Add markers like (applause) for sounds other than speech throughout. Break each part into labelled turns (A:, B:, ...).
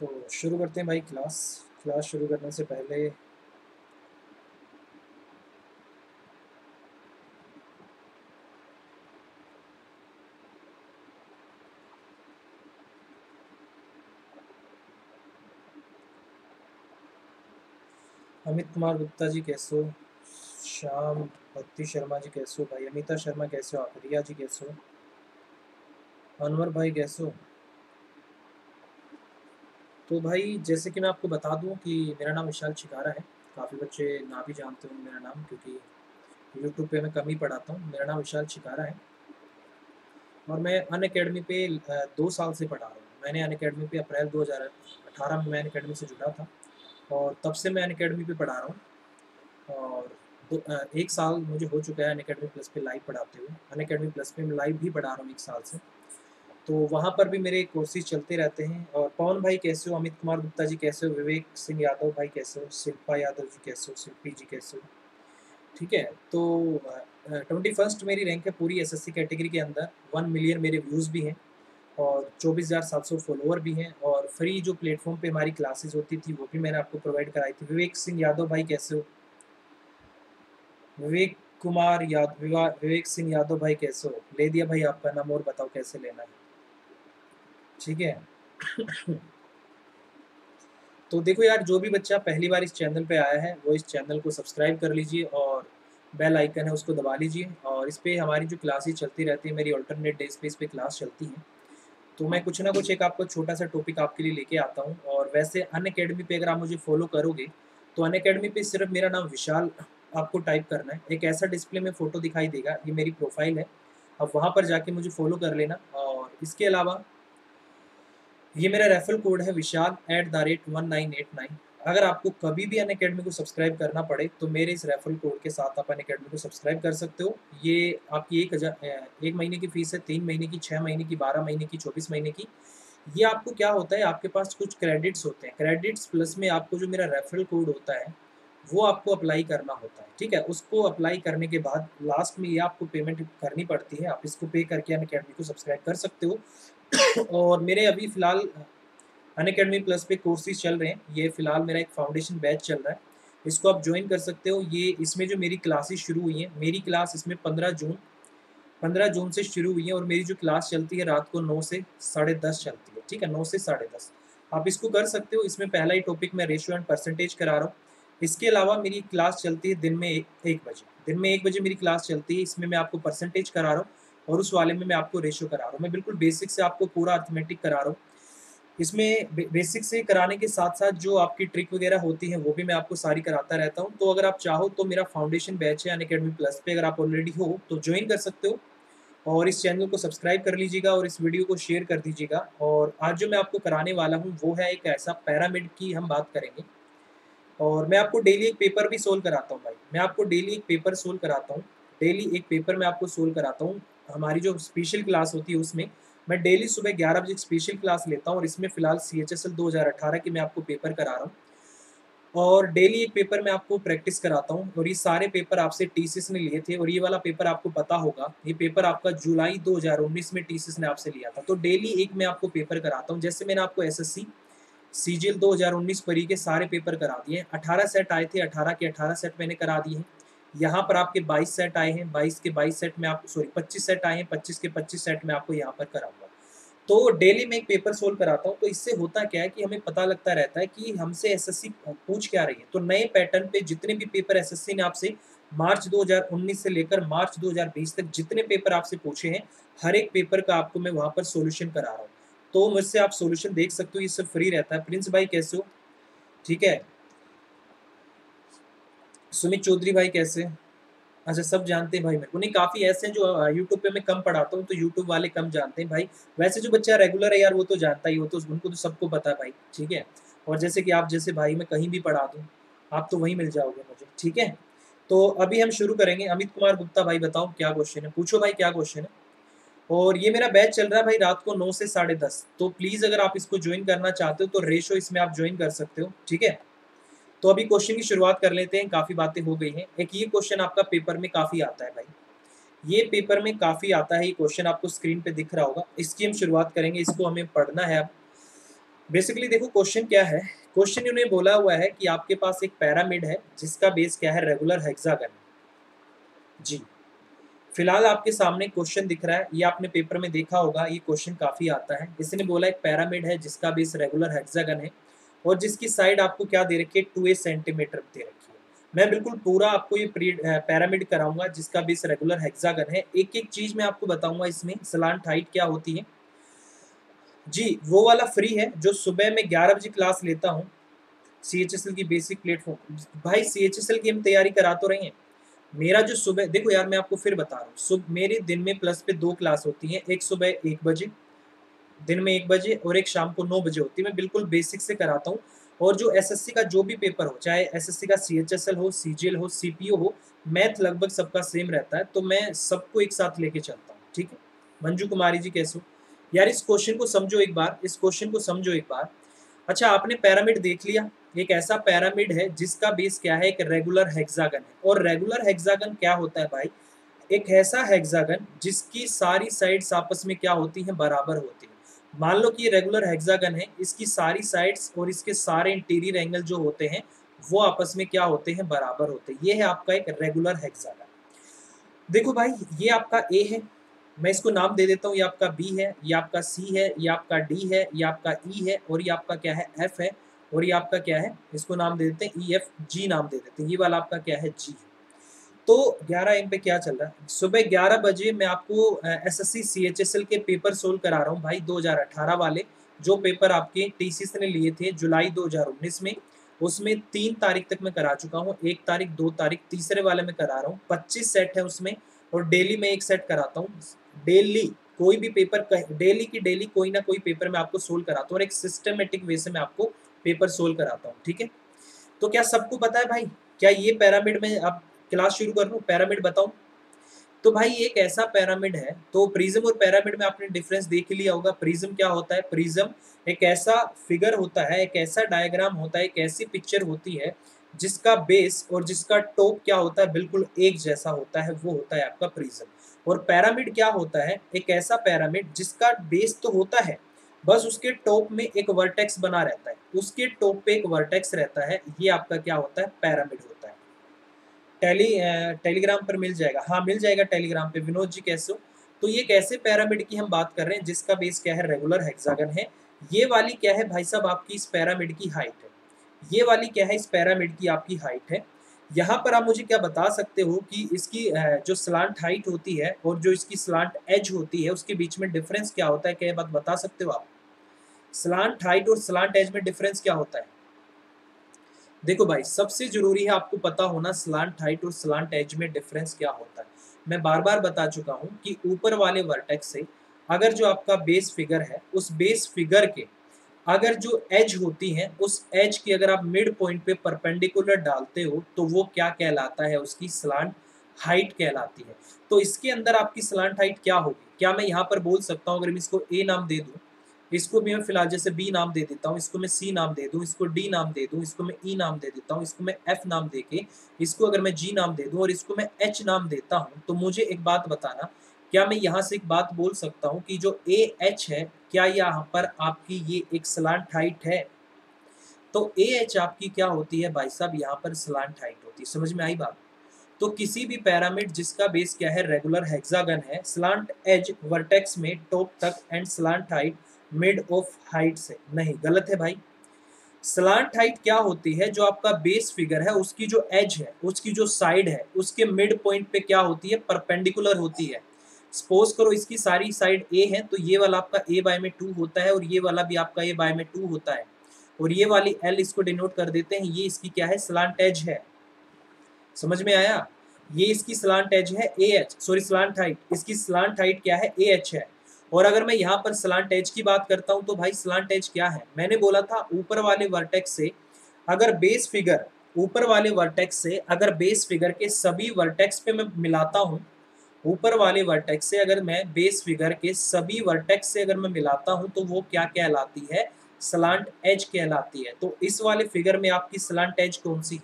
A: तो शुरू करते हैं भाई क्लास। क्लास शुरू करने से पहले अमित कुमार गुप्ता जी कैसे हो? श्याम भक्ति शर्मा जी कैसे हो? भाई अमिता शर्मा कैसे हो? आप रिया जी कैसे हो? अनवर भाई कैसे हो? तो भाई, जैसे कि मैं आपको बता दूँ कि मेरा नाम विशाल शिकारा है। काफ़ी बच्चे ना भी जानते होंगे मेरा नाम, क्योंकि यूट्यूब पे मैं कम ही पढ़ाता हूँ। मेरा नाम विशाल शिकारा है। और मैं अन अकेडमी पे दो साल से पढ़ा रहा हूँ। मैंने अन अकेडमी पे अप्रैल 2018 में मैं अन अकेडमी से जुड़ा था। और तब से मैं अन अकेडमी पे पढ़ा रहा हूँ। और एक साल मुझे हो चुका है अन अकेडमी प्लस पे लाइव पढ़ाते हुए। अन अकेडमी प्लस पे मैं लाइव भी पढ़ा रहा हूँ एक साल से। तो वहाँ पर भी मेरे कोर्सेज चलते रहते हैं। और पवन भाई कैसे हो? अमित कुमार गुप्ता जी कैसे हो? विवेक सिंह यादव भाई कैसे हो? शिल्पा यादव जी कैसे हो? शिल्पी जी कैसे हो? ठीक है तो ट्वेंटी फ़र्स्ट मेरी रैंक है पूरी एसएससी कैटेगरी के अंदर। वन मिलियन मेरे व्यूज़ भी हैं और चौबीस हज़ार सात सौ फॉलोअर भी हैं और फ्री जो प्लेटफॉर्म पे हमारी क्लासेस होती थी, वो भी मैंने आपको प्रोवाइड कराई थी। विवेक सिंह यादव भाई कैसे हो? विवेक कुमार यादव विवेक सिंह यादव भाई कैसे हो? ले दिया भाई आपका नाम और बताओ कैसे लेना है? ठीक है। तो देखो यार, जो भी बच्चा पहली बार इस चैनल पे आया है, वो इस चैनल को सब्सक्राइब कर लीजिए और बेल आइकन है उसको दबा लीजिए और इस पर हमारी जो क्लासेस चलती रहती है, मेरी अल्टरनेट डेज़ पे इस पर क्लास चलती है। तो मैं कुछ ना कुछ एक आपको छोटा सा टॉपिक आपके लिए लेके आता हूँ और वैसे अन अकेडमी पे अगर आप मुझे फॉलो करोगे तो अन अकेडमी पे सिर्फ़ मेरा नाम विशाल आपको टाइप करना है। एक ऐसा डिस्प्ले में फ़ोटो दिखाई देगा, ये मेरी प्रोफ़ाइल है। अब वहाँ पर जाके मुझे फॉलो कर लेना और इसके अलावा ये मेरा रेफरल कोड है Vishal at the rate one nine eight nine अगर आपको कभी भी अन अकेडमी को सब्सक्राइब करना पड़े तो मेरे इस रेफरल कोड के साथ आप अन अकेडमी को सब्सक्राइब कर सकते हो। ये आपकी एक हज़ार एक महीने की फ़ीस है, तीन महीने की छः महीने की, बारह महीने की, चौबीस महीने की। ये आपको क्या होता है, आपके पास कुछ क्रेडिट्स होते हैं। क्रेडिट्स प्लस में आपको जो मेरा रेफरल कोड होता है वो आपको अप्लाई करना होता है, ठीक है? उसको अप्लाई करने के बाद लास्ट में ये आपको पेमेंट करनी पड़ती है। आप इसको पे करके अन अकेडमी को सब्सक्राइब कर सकते हो। और मेरे अभी फ़िलहाल अन अकेडमी प्लस पे कोर्सेज चल रहे हैं। ये फ़िलहाल मेरा एक फाउंडेशन बैच चल रहा है। इसको आप ज्वाइन कर सकते हो। ये इसमें जो मेरी क्लासेस शुरू हुई हैं, मेरी क्लास इसमें पंद्रह जून पंद्रह जून से शुरू हुई है और मेरी जो क्लास चलती है रात को नौ से साढ़े दस चलती है, ठीक है? नौ से साढ़े दस। आप इसको कर सकते हो। इसमें पहला ही टॉपिक मैं रेशियो एंड परसेंटेज करा रहा हूँ। इसके अलावा मेरी क्लास चलती है दिन में एक, बजे। दिन में एक बजे मेरी क्लास चलती है इसमें मैं आपको परसेंटेज करा रहा हूँ और उस वाले में मैं आपको रेशो करा रहा हूँ। मैं बिल्कुल बेसिक से आपको पूरा अर्थमेटिक करा रहा हूँ। इसमें बेसिक से कराने के साथ साथ जो आपकी ट्रिक वगैरह होती है वो भी मैं आपको सारी कराता रहता हूँ। तो अगर आप चाहो तो मेरा फाउंडेशन बैच है अन अकेडमी प्लस पे अगर आप ऑलरेडी हो तो ज्वाइन कर सकते हो। और इस चैनल को सब्सक्राइब कर लीजिएगा और इस वीडियो को शेयर कर दीजिएगा। और आज जो मैं आपको कराने वाला हूँ वो है एक ऐसा पैरामिड की हम बात करेंगे। और मैं आपको डेली एक पेपर भी सोल्व कराता हूँ भाई। मैं आपको डेली एक पेपर सोल्व कराता हूँ। डेली एक पेपर मैं आपको सोल्व कराता हूँ। हमारी जो स्पेशल क्लास होती है उसमें, मैं डेली सुबह ग्यारह बजे स्पेशल क्लास लेता हूँ और इसमें फ़िलहाल सी एच एस एल दो हज़ार अठारह की मैं आपको पेपर करा रहा हूँ। और डेली एक पेपर मैं आपको प्रैक्टिस कराता हूँ और ये सारे पेपर आपसे TCS ने लिए थे और ये वाला पेपर आपको पता होगा। ये पेपर आपका जुलाई 2019 में TCS ने आपसे लिया था। तो डेली एक मैं आपको पेपर कराता हूँ। जैसे मैंने आपको SSC S C C G L दो हज़ार उन्नीस परी के सारे पेपर करा दिए हैं। अठारह सेट आए थे, अठारह के अठारह सेट मैंने करा दिए हैं। यहाँ पर आपके 22 सेट आए हैं 22 के 22 सेट में आप सॉरी 25 सेट आए हैं 25 के 25 सेट में आपको यहाँ पर कराऊँगा। तो डेली में एक पेपर सोल्व कराता हूँ तो इससे होता क्या है कि हमें पता लगता रहता है कि हमसे एसएससी पूछ क्या रही है। तो नए पैटर्न पे जितने भी पेपर एसएससी ने आपसे मार्च 2019 से लेकर मार्च 2020 तक जितने पेपर आपसे पूछे हैं, हर एक पेपर का आपको मैं वहाँ पर सोल्यूशन करा रहा हूँ। तो मुझसे आप सोल्यूशन देख सकते हो, ये सब फ्री रहता है। प्रिंस भाई कैसे हो? ठीक है। सुमित चौधरी भाई कैसे? अच्छा सब जानते हैं भाई मेरे को। नहीं, काफ़ी ऐसे हैं जो यूट्यूब पे मैं कम पढ़ाता हूँ तो यूट्यूब वाले कम जानते हैं भाई। वैसे जो बच्चा रेगुलर है यार, वो तो जानता ही हो तो उनको तो सबको पता है भाई। ठीक है? और जैसे कि आप जैसे भाई मैं कहीं भी पढ़ा दूँ, आप तो वहीं मिल जाओगे मुझे। ठीक है? तो अभी हम शुरू करेंगे। अमित कुमार गुप्ता भाई बताओ, क्या क्वेश्चन है? पूछो भाई, क्या क्वेश्चन है? और ये मेरा बैच चल रहा है भाई रात को नौ से साढ़े दस। तो प्लीज़ अगर आप इसको ज्वाइन करना चाहते हो तो रेशो इसमें आप ज्वाइन कर सकते हो, ठीक है? तो अभी क्वेश्चन की शुरुआत कर लेते हैं, काफ़ी बातें हो गई हैं। एक ये क्वेश्चन आपका पेपर में काफ़ी आता है भाई। ये पेपर में काफ़ी आता है, ये क्वेश्चन आपको स्क्रीन पे दिख रहा होगा। इसकी हम शुरुआत करेंगे, इसको हमें पढ़ना है अब। बेसिकली देखो क्वेश्चन क्या है? क्वेश्चन उन्हें बोला हुआ है कि आपके पास एक पैरामिड है, जिसका बेस क्या है? रेगुलर हेक्सागन जी। फ़िलहाल आपके सामने क्वेश्चन दिख रहा है, ये आपने पेपर में देखा होगा, ये क्वेश्चन काफ़ी आता है। इसने बोला एक पैरामिड है, जिसका बेस रेगुलर हेक्सागन है, और जिसकी साइड आपको क्या दे रखी है? टू ए सेंटीमीटर दे रखी है। मैं बिल्कुल पूरा आपको ये पैरामिड कराऊँगा, जिसका बेस रेगुलर हेक्सागन है। एक एक चीज़ मैं आपको बताऊँगा इसमें सलांट हाइट क्या होती है। जी, वो वाला फ्री है, जो सुबह में ग्यारह बजे क्लास लेता हूँ। सी की बेसिक प्लेटफॉर्म भाई सीएचएसएल की हम तैयारी करा तो रहे हैं। मेरा जो सुबह, देखो यार मैं आपको फिर बता रहा हूँ। मेरे दिन में प्लस पे दो क्लास होती हैं। एक सुबह एक बजे, दिन में एक बजे और एक शाम को नौ बजे होती है। मैं बिल्कुल बेसिक से कराता हूँ। और जो एसएससी का जो भी पेपर हो, चाहे एसएससी का सीएचएसएल हो सीजीएल हो सीपीओ हो मैथ लगभग सबका सेम रहता है। तो मैं सबको एक साथ लेके चलता हूँ, ठीक है? मंजू कुमारी जी कैसे हो? यार इस क्वेश्चन को समझो एक बार, इस क्वेश्चन को समझो एक बार। अच्छा आपने पैरामिड देख लिया? एक ऐसा पैरामिड है, जिसका बेस क्या है? एक रेगुलर हेक्सागन है। और रेगुलर हेक्सागन क्या होता है भाई? एक ऐसा हेक्सागन जिसकी सारी साइड्स आपस में क्या होती हैं? बराबर होती हैं। मान लो कि ये रेगुलर हेक्सागन है, इसकी सारी साइड्स और इसके सारे इंटीरियर एंगल जो होते हैं, वो आपस में क्या होते हैं? बराबर होते हैं। ये है आपका एक रेगुलर हेक्सागन देखो भाई, ये आपका ए है। मैं इसको नाम दे देता हूँ। ये आपका बी है, ये आपका सी है, ये आपका डी है, ये आपका ई e है और ये आपका क्या है? एफ़ है। और ये आपका क्या है? इसको नाम दे देते हैं ई एफ़ जी नाम दे देते हैं। ये वाला आपका क्या है? जी तो 11 एम पे क्या चल रहा है? सुबह 11 बजे मैं आपको एस एस सी सी के पेपर सोल्व करा रहा हूँ भाई 2018 वाले। जो पेपर आपके टी ने लिए थे जुलाई 2019 में, उसमें तीन तारीख तक मैं करा चुका हूँ। एक तारीख, दो तारीख, तीसरे वाले में करा रहा हूँ। पच्चीस सेट है उसमें और डेली में एक सेट कराता हूँ। डेली कोई भी पेपर डेली की डेली कोई ना कोई पेपर में आपको सोल्व कराता हूँ और एक सिस्टमेटिक वे से मैं आपको पेपर सोल्व कराता हूँ, ठीक है? तो क्या सबको पता है भाई? क्या ये पैरामिड में अब क्लास शुरू कर लूँ पैरामिड बताऊँ तो भाई एक ऐसा पैरामिड है तो प्रिज्म और पैरामिड में आपने डिफरेंस देख लिया होगा। प्रिज्म क्या होता है? प्रिज्म एक ऐसा फिगर होता है, एक ऐसा डायग्राम होता है, एक ऐसी पिक्चर होती है, जिसका बेस और जिसका टॉप क्या होता है? बिल्कुल एक जैसा होता है, वो होता है आपका प्रिज्म और पैरामिड क्या होता है? एक ऐसा पैरामिड जिसका बेस तो होता है बस उसके टॉप में एक वर्टेक्स बना रहता है। उसके टॉप पे एक वर्टेक्स रहता है। ये आपका क्या होता है? पैरामिड होता है। टेली टेलीग्राम पर मिल जाएगा। हाँ मिल जाएगा टेलीग्राम पे। विनोद जी कैसे हो? तो ये कैसे पैरामिड की हम बात कर रहे हैं, जिसका बेस क्या है? रेगुलर हेक्सागन है। ये वाली क्या है भाई साहब? आपकी इस पैरामिड की हाइट है। ये वाली क्या है? इस पैरामिड की आपकी हाइट है। यहाँ पर आप मुझे क्या बता सकते हो कि इसकी जो स्लांट हाइट होती है और जो इसकी स्लांट एज होती है, उसके बीच में डिफरेंस क्या होता है? क्या बात बता सकते हो आप? स्लांट हाइट और स्लांट एज में डिफरेंस क्या होता है? देखो भाई, सबसे ज़रूरी है आपको पता होना स्लांट हाइट और स्लांट एज में डिफरेंस क्या होता है। मैं बार बार बता चुका हूँ कि ऊपर वाले वर्टेक्स से अगर जो आपका बेस फिगर है, उस बेस फिगर के अगर जो एज होती है, उस एज की अगर आप मिड पॉइंट पे परपेंडिकुलर डालते हो तो वो क्या कहलाता है? उसकी स्लांट हाइट कहलाती है। तो इसके अंदर आपकी स्लांट हाइट क्या होगी? क्या मैं यहाँ पर बोल सकता हूँ? अगर मैं इसको ए नाम दे दूँ इसको भी मैं फ़िलहाल जैसे बी नाम दे देता हूँ, इसको मैं सी नाम दे दूँ, इसको डी नाम दे दूँ, इसको मैं ई e नाम दे देता हूँ, इसको मैं एफ़ नाम दे के, इसको अगर मैं जी नाम दे दूँ और इसको मैं एच नाम देता हूँ तो मुझे एक बात बताना, क्या मैं यहाँ से एक बात बोल सकता हूँ कि जो ए एच है, क्या यहाँ पर आपकी ये एक सलांट हाइट है? तो ए एच आपकी क्या होती है भाई साहब? यहाँ पर सलांट हाइट होती है, समझ में आई बात? तो किसी भी पैरामिड जिसका बेस क्या है? रेगुलर हेक्सागन है स्लांट एज वर्टेक्स में टॉप तक and slant height mid of height से। नहीं, गलत है भाई। स्लांट हाइट क्या होती है? जो आपका बेस फिगर है, उसकी जो एज है, उसकी जो साइड है, उसके मिड पॉइंट पे क्या होती है? परपेंडिकुलर होती है। सपोज़ करो इसकी सारी साइड ए है तो ये वाला आपका ए बाय में टू होता है और ये वाला भी आपका ए बाय में टू होता है। और ये वाली एल इसको डिनोट कर देते हैं, ये इसकी क्या है? स्लांट एज है। समझ में आया? ये इसकी स्लांट एज है A H sorry slant height. इसकी स्लांट हाइट क्या है? ए एच है। और अगर मैं यहाँ पर स्लांट एज की बात करता हूँ तो भाई स्लांट एज क्या है? मैंने बोला था ऊपर वाले वर्टेक्स से अगर बेस फिगर ऊपर वाले वर्टेक्स से अगर बेस फिगर के सभी वर्टेक्स पे मैं मिलाता हूँ, ऊपर वाले वर्टेक्स से अगर मैं बेस फिगर के सभी वर्टेक्स से अगर मैं मिलाता हूँ तो वो क्या कहलाती है? स्लांट एज कहलाती है। तो इस वाले फिगर में आपकी स्लांट एज कौन सी है?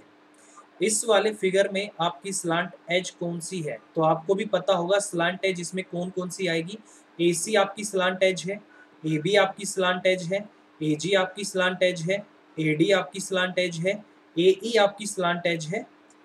A: इस वाले फिगर में आपकी स्लांट एज कौन सी है? तो आपको भी पता होगा स्लांट एज इसमें कौन कौन सी आएगी? ए सी आपकी स्लांट एज है ए बी आपकी स्लांट एज है ए जी आपकी स्लांट एज है ए डी आपकी स्लांट एज है ए ई e आपकी स्लांट एज है,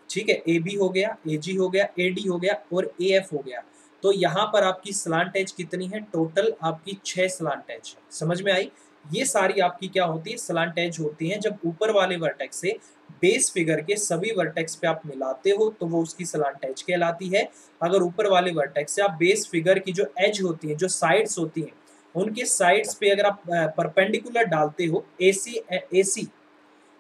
A: ठीक है? ए बी हो गया ए जी हो गया ए डी हो गया और ए एफ़ हो गया। तो यहाँ पर आपकी स्लांट एज कितनी है? टोटल आपकी छह स्लांट एज समझ में आई? ये सारी आपकी क्या होती है? स्लांट एज होती है। जब ऊपर वाले वर्टेक्स से बेस फिगर के सभी वर्टेक्स पे आप मिलाते हो तो वो उसकी सलांट एज कहलाती है। अगर ऊपर वाले वर्टेक्स से आप बेस फिगर की जो एज होती है, जो साइड्स होती हैं, उनके साइड्स पे अगर आप परपेंडिकुलर डालते हो एसी एसी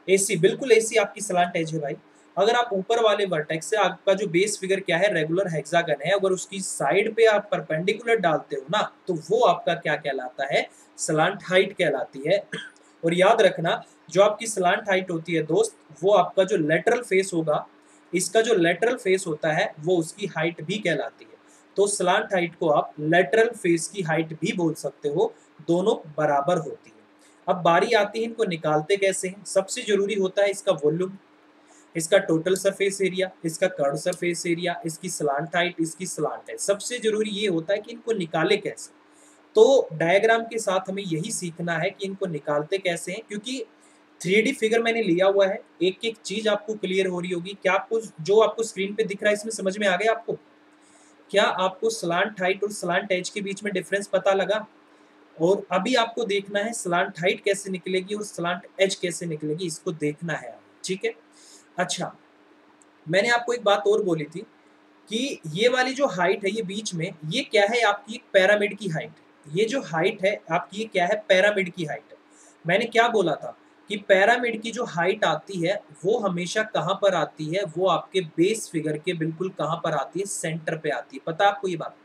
A: एसी बिल्कुल एसी आपकी सलांट एज है भाई। अगर आप ऊपर वाले वर्टेक्स से आपका जो बेस फिगर क्या है रेगुलर हेक्सागन है, अगर उसकी साइड पे आप परपेंडिकुलर डालते हो ना तो वो आपका क्या कहलाता है? सलांट हाइट कहलाती है। (clears throat) और याद रखना, जो आपकी सलांट हाइट होती है दोस्त, वो आपका जो लेटरल फेस होगा, इसका जो लेटरल फेस होता है, वो उसकी हाइट भी कहलाती है। तो सलांट हाइट को आप लेटरल फेस की हाइट भी बोल सकते हो, दोनों बराबर होती है। अब बारी आती है इनको निकालते कैसे हैं? सबसे ज़रूरी होता है इसका वॉल्यूम इसका टोटल सरफेस एरिया इसका कर्व सरफेस एरिया इसकी सलांट हाइट इसकी सलांट है सबसे ज़रूरी ये होता है कि इनको निकाले कैसे? तो डायग्राम के साथ हमें यही सीखना है कि इनको निकालते कैसे हैं, क्योंकि थ्री फिगर मैंने लिया हुआ है। एक एक चीज़ आपको क्लियर हो रही होगी। क्या आपको, जो आपको स्क्रीन पे दिख रहा है, इसमें समझ में आ गया आपको? क्या आपको सलांट हाइट और सलांट एज के बीच में डिफरेंस पता लगा? और अभी आपको देखना है सलांट हाइट कैसे निकलेगी और सलांट एज कैसे निकलेगी, इसको देखना है। ठीक है? अच्छा मैंने आपको एक बात और बोली थी कि ये वाली जो हाइट है ये बीच में, ये क्या है आपकी पैरामिड की हाइट ये जो हाइट है, आपकी ये क्या है पैरामिड की हाइट मैंने क्या बोला था कि पैरामिड की जो हाइट आती है, वो हमेशा कहाँ पर आती है? वो आपके बेस फिगर के बिल्कुल कहाँ पर आती है? सेंटर पे आती है। पता आपको ये बात?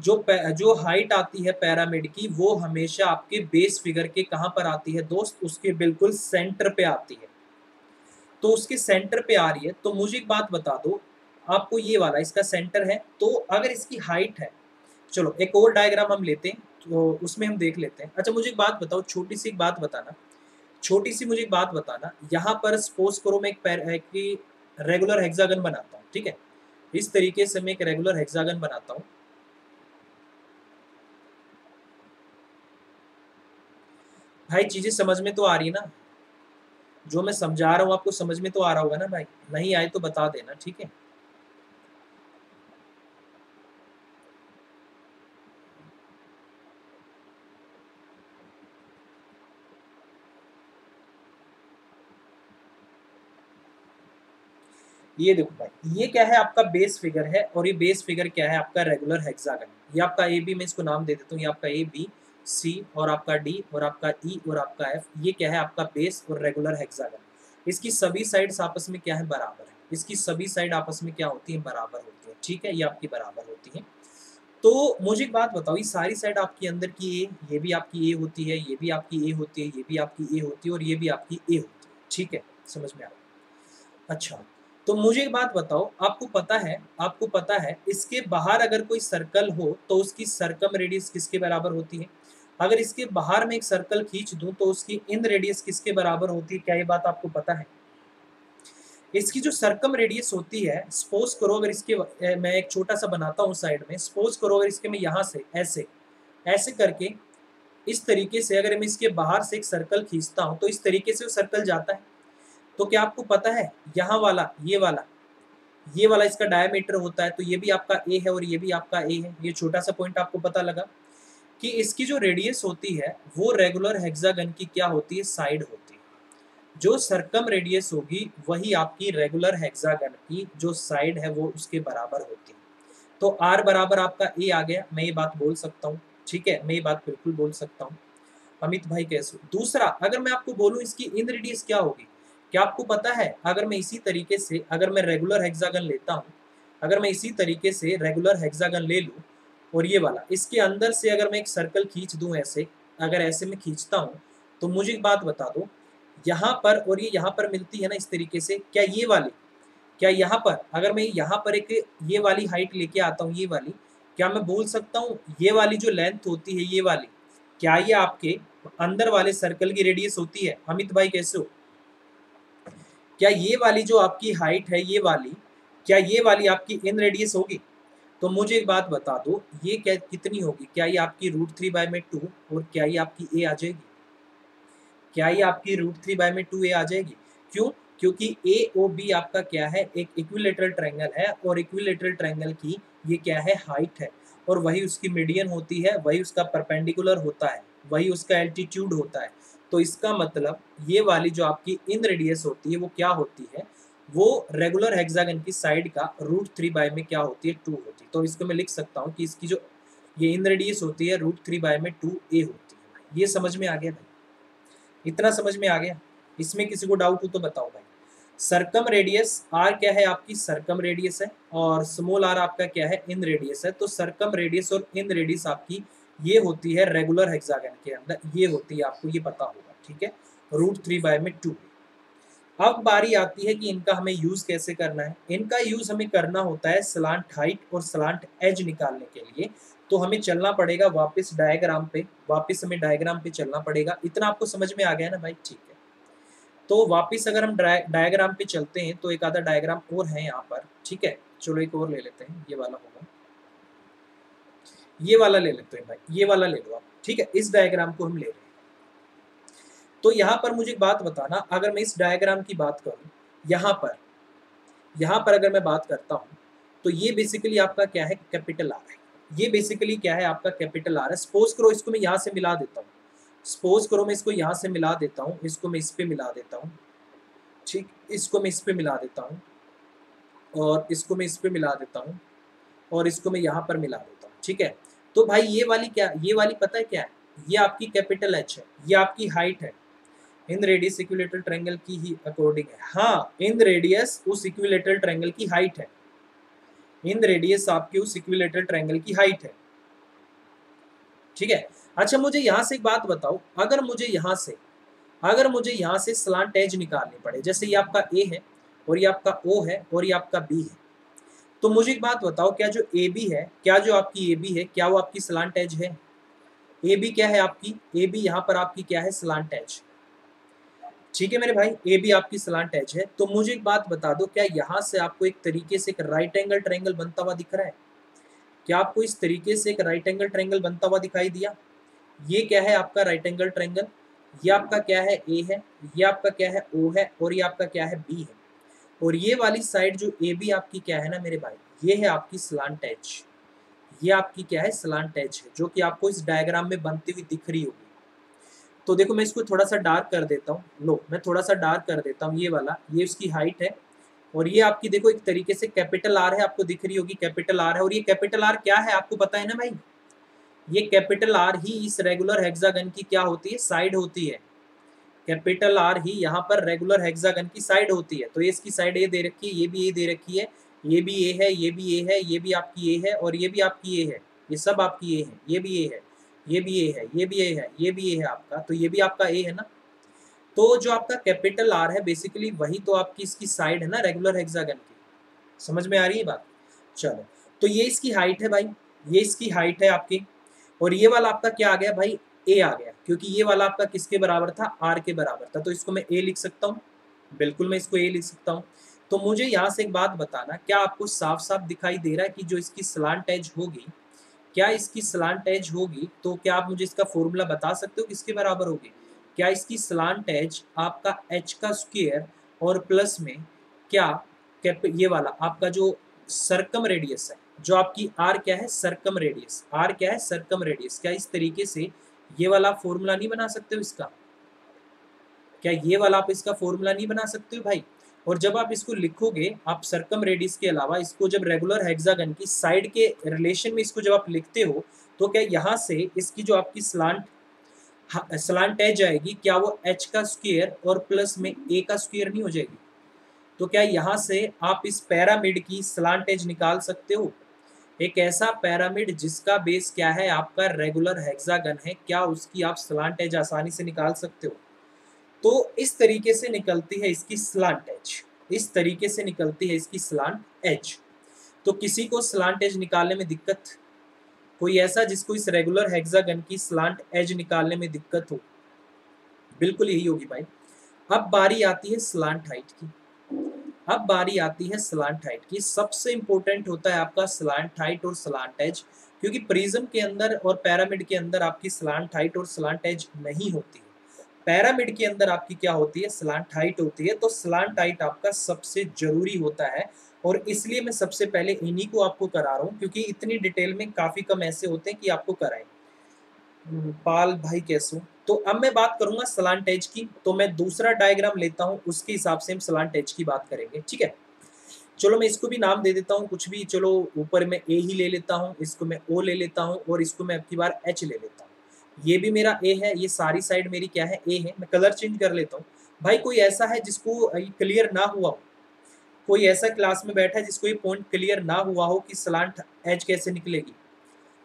A: जो जो हाइट आती है पैरामिड की, वो हमेशा आपके बेस फिगर के कहाँ पर आती है? दोस्त, उसके बिल्कुल सेंटर पे आती है। तो उसके सेंटर पे आ रही है तो मुझे एक बात बता दो, आपको ये वाला, इसका सेंटर है तो अगर इसकी हाइट है, चलो, एक और डायग्राम हम लेते हैं तो उसमें हम देख लेते हैं। अच्छा मुझे एक बात बताओ, छोटी सी एक बात बताना, छोटी सी मुझे एक बात बताना, यहाँ पर सपोज़ करो मैं एक पैर कि रेगुलर हेक्सागन बनाता हूँ, ठीक है? इस तरीके से मैं एक रेगुलर हेक्सागन बनाता हूँ। भाई, चीज़ें समझ में तो आ रही है ना? जो मैं समझा रहा हूँ, आपको समझ में तो आ रहा होगा ना भाई। नहीं आए तो बता देना, ठीक है? ये देखो भाई, ये क्या है आपका बेस फिगर है और ये बेस फिगर क्या है आपका रेगुलर हेक्सागन ये आपका ए बी मैं इसको नाम दे देता हूँ, ये आपका ए बी सी और आपका डी और आपका ई e और आपका एफ़ ये क्या है आपका बेस और रेगुलर हेक्सागन इसकी सभी साइड्स आपस में क्या है? बराबर है। इसकी सभी साइड आपस में क्या होती है? बराबर होती है। ठीक है? ये आपकी बराबर होती है। तो मुझे एक बात बताओ, ये सारी साइड आपकी अंदर की ए ये भी आपकी ए होती है, ये भी आपकी ए होती है, ये भी आपकी ए होती है और ये भी आपकी ए होती है। ठीक है? समझ में आ रहा अच्छा तो मुझे एक बात बताओ, आपको पता है, आपको पता है, इसके बाहर अगर कोई सर्कल हो तो उसकी सरकम रेडियस किसके बराबर होती है? अगर इसके बाहर में एक सर्कल खींच दूँ तो उसकी इन रेडियस किसके बराबर होती है? क्या ये बात आपको पता है? इसकी जो सर्कम रेडियस होती है सपोज़ करो अगर इसके मैं एक छोटा सा बनाता हूँ साइड में सपोज़ करो अगर इसके मैं यहाँ से, ऐसे ऐसे करके इस तरीके से अगर मैं इसके बाहर से एक सर्कल खींचता हूँ तो इस तरीके से वो सर्कल जाता है। तो क्या आपको पता है? यहाँ वाला, ये वाला ये वाला इसका डायमीटर होता है तो ये भी आपका ए है और ये भी आपका ए है। ये छोटा सा पॉइंट आपको पता लगा। कि इसकी जो रेडियस होती है, वो रेगुलर हेक्सागन की क्या होती है? साइड होती है। जो सरकम रेडियस होगी, वही आपकी रेगुलर हेक्सागन की जो साइड है, वो उसके बराबर होती है। तो आर बराबर आपका ए आ गया। मैं ये बात बोल सकता हूँ। ठीक है? मैं ये बात बिल्कुल बोल सकता हूँ। अमित भाई कैसे दूसरा, अगर मैं आपको बोलूँ, इसकी इन रेडियस क्या होगी? क्या आपको पता है? अगर मैं इसी तरीके से, अगर मैं रेगुलर हेक्सागन लेता हूँ, अगर मैं इसी तरीके से रेगुलर हेक्सागन ले लूँ और ये वाला, इसके अंदर से अगर मैं एक सर्कल खींच दूँ ऐसे, अगर ऐसे में खींचता हूँ तो मुझे एक बात बता दो, यहाँ पर और ये यहाँ पर मिलती है ना इस तरीके से, क्या ये वाली, क्या यहाँ पर, अगर मैं यहाँ पर एक ये वाली हाइट लेके आता हूँ, ये वाली, क्या मैं बोल सकता हूँ, ये वाली जो लेंथ होती है, ये वाली, क्या ये आपके अंदर वाले सर्कल की रेडियस होती है? अमित भाई कैसे हो? क्या ये वाली जो आपकी हाइट है, ये वाली, क्या ये वाली आपकी इन रेडियस होगी? तो मुझे एक बात बता दो, ये क्या, कितनी होगी? क्या ये आपकी रूट थ्री बाय में टू और क्या ये आपकी ए आ जाएगी? क्या ये आपकी रूट थ्री बाय में टू ए आ जाएगी? क्यों? क्योंकि ए ओ बी आपका क्या है? एक इक्विलेटरल ट्रायंगल है और इक्विलेटरल ट्रायंगल की ये क्या है? हाइट है और वही उसकी मीडियन होती है, वही उसका परपेंडिकुलर होता है, वही उसका एल्टीट्यूड होता है। तो इसका मतलब ये वाली जो आपकी इन रेडियस होती है, वो क्या होती है? वो रेगुलर हेक्सागन की साइड का रूट थ्री बाय में क्या होती है? टू होती है। तो इसको मैं लिख सकता हूँ कि इसकी जो ये इन रेडियस होती है रूट थ्री बाय में टू ए होती है ये समझ में आ गया भाई? इतना समझ में आ गया? इसमें किसी को डाउट हो तो बताओ भाई। सरकम रेडियस आर क्या है आपकी? सरकम रेडियस है और स्मॉल आर आपका क्या है? इन रेडियस है। तो सरकम रेडियस और इन रेडियस आपकी ये होती है रेगुलर हेक्सागन के अंदर। ये होती है आपको ये पता होगा, ठीक है? रूट थ्री बाय में टू अब बारी आती है कि इनका हमें यूज़ कैसे करना है। इनका यूज़ हमें करना होता है स्लांट हाइट और स्लांट एज निकालने के लिए। तो हमें चलना पड़ेगा वापस डायग्राम पे, वापस हमें डायग्राम पे चलना पड़ेगा। इतना आपको समझ में आ गया ना भाई? ठीक है। तो वापस अगर हम डायग्राम पे चलते हैं तो एक आधा डायग्राम और है यहाँ पर। ठीक है? चलो एक और ले लेते हैं। ये वाला होगा। ये वाला ले लेते हैं भाई। ये वाला ले लो आप। ठीक है? इस डायग्राम को हम ले रहे हैं। तो यहाँ पर मुझे बात बताना, अगर मैं इस डायग्राम की बात करूँ, यहाँ पर यहाँ पर अगर मैं बात करता हूँ तो ये बेसिकली आपका क्या है? कैपिटल आर है। ये बेसिकली क्या है? आपका कैपिटल आर है। सपोज़ करो इसको मैं यहाँ से मिला देता हूँ। सपोज़ करो मैं इसको यहाँ से मिला देता हूँ, इसको मैं इस पर मिला देता हूँ। ठीक? इसको मैं इस पर मिला देता हूँ। और इसको मैं इस पर मिला देता हूँ। और इसको मैं यहाँ पर मिला देता हूँ। ठीक है? तो भाई ये वाली क्या, ये वाली पता है क्या है? ये आपकी कैपिटल एच है। ये आपकी हाइट है। इन रेडियस इक्विलेटरल ट्रायंगल की ही अकॉर्डिंग है। हाँ इन रेडियस उस इक्विलेटरल ट्रायंगल की हाइट है। इन रेडियस आपकी उस इक्विलेटरल ट्रायंगल की हाइट है। ठीक है? अच्छा मुझे यहाँ से एक बात बताओ। अगर मुझे यहाँ से, अगर मुझे यहाँ से स्लांट एज निकालनी पड़े, जैसे ये आपका ए है, और ये आपका ओ है, और ये आपका बी है तो मुझे एक बात बताओ, क्या जो ए बी है, क्या जो आपकी ए बी है, क्या वो आपकी स्लांट एज है? ए बी क्या है आपकी? ए बी यहाँ पर आपकी क्या है? स्लांट एज ठीक है मेरे भाई ए बी आपकी स्लांट एज है। तो मुझे एक बात बता दो, क्या यहाँ से आपको एक तरीके से एक राइट एंगल ट्रायंगल बनता हुआ दिख रहा है? क्या आपको इस तरीके से एक राइट एंगल ट्रायंगल बनता हुआ दिखाई दिया? ये क्या है आपका राइट एंगल ट्रायंगल ये आपका क्या है? ए है। ये आपका क्या है? ओ है। और ये आपका क्या है? बी है। और ये वाली साइड जो ए बी आपकी क्या है ना मेरे भाई, ये है आपकी स्लांट एज ये आपकी क्या है? स्लांट एज है, जो कि आपको इस डायग्राम में बनती हुई दिख रही होगी। तो देखो मैं इसको थोड़ा सा डार्क कर देता हूँ। लो मैं थोड़ा सा डार्क कर देता हूँ ये वाला। ये उसकी हाइट है। और ये आपकी देखो एक तरीके से कैपिटल आर है, आपको दिख रही होगी कैपिटल आर है। और ये कैपिटल आर क्या है आपको पता है ना भाई? ये कैपिटल आर ही इस रेगुलर हेक्सागन की क्या होती है? साइड होती है। कैपिटल आर ही यहाँ पर रेगुलर हेक्सागन की साइड होती है। तो ये इसकी साइड ये दे रखी है, ये भी ये दे रखी है, ये भी ए है, ये भी ए है, ये भी आपकी ये है और ये भी आपकी ये है। ये सब आपकी ये है, ये भी ये है। ये भी ए है, ये भी ए है, ये भी ए है आपका तो ये भी आपका ए है ना? तो जो आपका कैपिटल आर है बेसिकली वही तो आपकी इसकी साइड है ना रेगुलर हेक्सागन की। समझ में आ रही है बात? चलो तो ये इसकी हाइट है भाई, ये इसकी हाइट है आपकी, और ये वाला आपका क्या आ गया भाई? ए आ गया, क्योंकि ये वाला आपका किसके बराबर था? आर के बराबर था तो इसको मैं ए लिख सकता हूँ। बिल्कुल मैं इसको ए लिख सकता हूँ। तो मुझे यहाँ से एक बात बताना, क्या आपको साफ़ साफ़ दिखाई दे रहा है कि जो इसकी स्लांट एज होगी क्या इसकी स्लांट एज होगी? तो क्या आप मुझे इसका फॉर्मूला बता सकते हो किसके बराबर होगी? क्या इसकी स्लांट एज आपका एच का स्क्वेयर और प्लस में क्या ये वाला, आपका जो सरकम रेडियस है, जो आपकी आर क्या है? सरकम रेडियस आर क्या है? सरकम रेडियस क्या इस तरीके से ये वाला फॉर्मूला नहीं बना सकते हो इसका? क्या ये वाला आप इसका फॉर्मूला नहीं बना सकते हो भाई? और जब आप इसको लिखोगे, आप सरकम रेडियस के अलावा इसको जब रेगुलर हेक्सागन की साइड के रिलेशन में इसको जब आप लिखते हो तो क्या यहाँ से इसकी जो आपकी स्लांट स्लांट एज आएगी, क्या वो एच का स्क्वेयर और प्लस में ए का स्क्वेयर नहीं हो जाएगी? तो क्या यहाँ से आप इस पैरामिड की स्लांट एज निकाल सकते हो? एक ऐसा पैरामिड जिसका बेस क्या है? आपका रेगुलर हेक्सागन है, क्या उसकी आप स्लांट एज आसानी से निकाल सकते हो? तो इस तरीके से निकलती है इसकी स्लांट एज इस तरीके से निकलती है इसकी स्लांट एज तो किसी को स्लांट एज निकालने में दिक्कत, कोई ऐसा जिसको इस रेगुलर हेक्सागन की स्लांट एज निकालने में दिक्कत हो। बिल्कुल यही होगी भाई। अब बारी आती है स्लांट हाइट की। अब बारी आती है स्लांट हाइट की। सबसे इंपॉर्टेंट होता है आपका स्लांट हाइट और स्लांट एज क्योंकि प्रिज्म के अंदर और पैरामिड के अंदर आपकी स्लांट हाइट और स्लांट एज नहीं होती पैरामिड के अंदर आपकी क्या होती है? स्लांट हाइट होती है। तो स्लांट हाइट आपका सबसे ज़रूरी होता है और इसलिए मैं सबसे पहले इन्हीं को आपको करा रहा हूँ क्योंकि इतनी डिटेल में काफ़ी कम ऐसे होते हैं कि आपको कराएँ। हम्म, पाल भाई कैसे तो अब मैं बात करूँगा सलांट एज की। तो मैं दूसरा डायग्राम लेता हूँ उसके हिसाब से हम सलांट एज की बात करेंगे ठीक है? चलो मैं इसको भी नाम दे देता हूँ कुछ भी चलो ऊपर मैं ए ही ले लेता हूँ इसको मैं ओ ले लेता हूँ और इसको मैं अब बार एच ले लेता हूँ। ये भी मेरा ए है, ये सारी साइड मेरी क्या है? ए है। मैं कलर चेंज कर लेता हूँ। भाई, कोई ऐसा है जिसको क्लियर ना हुआ हो? कोई ऐसा क्लास में बैठा है जिसको ये पॉइंट क्लियर ना हुआ हो कि सलांट एज कैसे निकलेगी?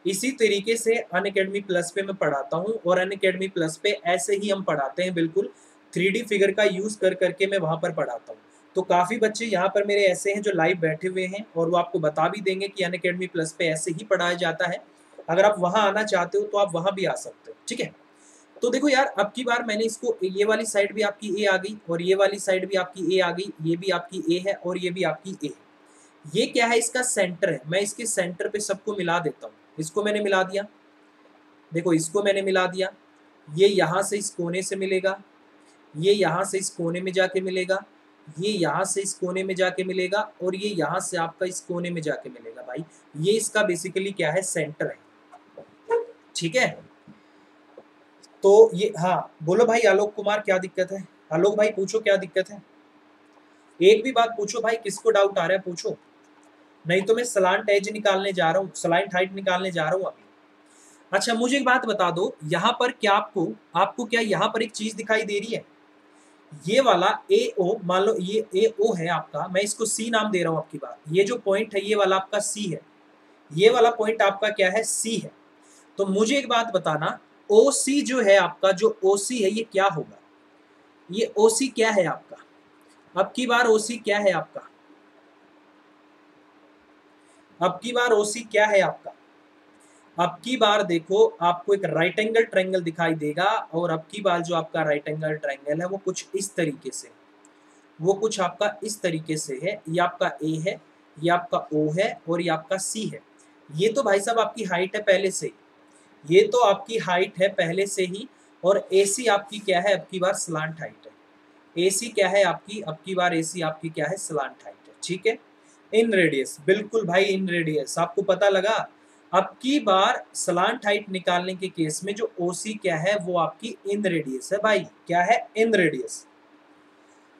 A: इसी तरीके से अन अकेडमी प्लस पे मैं पढ़ाता हूँ और अन अकेडमी प्लस पे ऐसे ही हम पढ़ाते हैं बिल्कुल। थ्री फिगर का यूज़ कर करके मैं वहाँ पर पढ़ाता हूँ। तो काफ़ी बच्चे यहाँ पर मेरे ऐसे हैं जो लाइव बैठे हुए हैं और वो आपको बता भी देंगे कि अन अकेडमी प्लस पे ऐसे ही पढ़ाया जाता है। अगर आप वहाँ आना चाहते हो तो आप वहाँ भी आ सकते हो, ठीक है? तो देखो यार, अब की बार मैंने इसको, ये वाली साइड भी आपकी ए आ गई, और ये वाली साइड भी आपकी ए आ गई, ये भी आपकी ए है, और ये भी आपकी ए है। ये क्या है? इसका सेंटर है। मैं इसके सेंटर पे सबको मिला देता हूँ। इसको मैंने मिला दिया। देखो, इसको मैंने मिला दिया। ये यहाँ से इस कोने से मिलेगा। ये यहाँ से इस कोने में जाके मिलेगा। ये यहाँ से इस कोने में जाके मिलेगा, और ये यहाँ से आपका इस कोने में जाके मिलेगा भाई। ये इसका बेसिकली क्या है? सेंटर है। ठीक है? तो ये हाँ बोलो भाई आलोक कुमार क्या दिक्कत है? आलोक भाई पूछो क्या दिक्कत है? एक भी बात पूछो भाई, किसको डाउट आ रहा है पूछो। नहीं तो मैं सलांट एज निकालने जा रहा हूँ सलाइंट हाइट निकालने जा रहा हूँ अभी। अच्छा मुझे एक बात बता दो, यहाँ पर क्या आपको आपको क्या यहाँ पर एक चीज़ दिखाई दे रही है? ये वाला ए ओ मान लो ये ए ओ है आपका, मैं इसको सी नाम दे रहा हूँ आपकी बात। ये जो पॉइंट है, ये वाला आपका सी है। ये वाला पॉइंट आपका क्या है? सी है। तो मुझे एक बात बताना ओ सी जो है आपका, जो ओ सी है, ये क्या होगा? ये ओ सी क्या है आपका? अब की बार ओ सी क्या है आपका? अब की बार ओसी क्या है आपका? अब की बार देखो, आपको एक राइट एंगल ट्रायंगल दिखाई देगा और अब की बार जो आपका राइट एंगल ट्रायंगल है, वो कुछ इस तरीके से। वो कुछ आपका इस तरीके से है। ये आपका ए है, ये आपका ओ है और ये आपका सी है। ये तो भाई साहब आपकी हाइट है पहले से। ये तो आपकी हाइट है पहले से ही, और एसी आपकी क्या है? अब की बार स्लांट हाइट है। ए सी क्या है आपकी? अब की बार ए सी आपकी क्या है? स्लांट हाइट है। ठीक है? इन रेडियस बिल्कुल भाई इन रेडियस आपको पता लगा? अब की बार सलांट हाइट निकालने के केस में जो ओसी क्या है, वो आपकी इन रेडियस है भाई। क्या है? इन रेडियस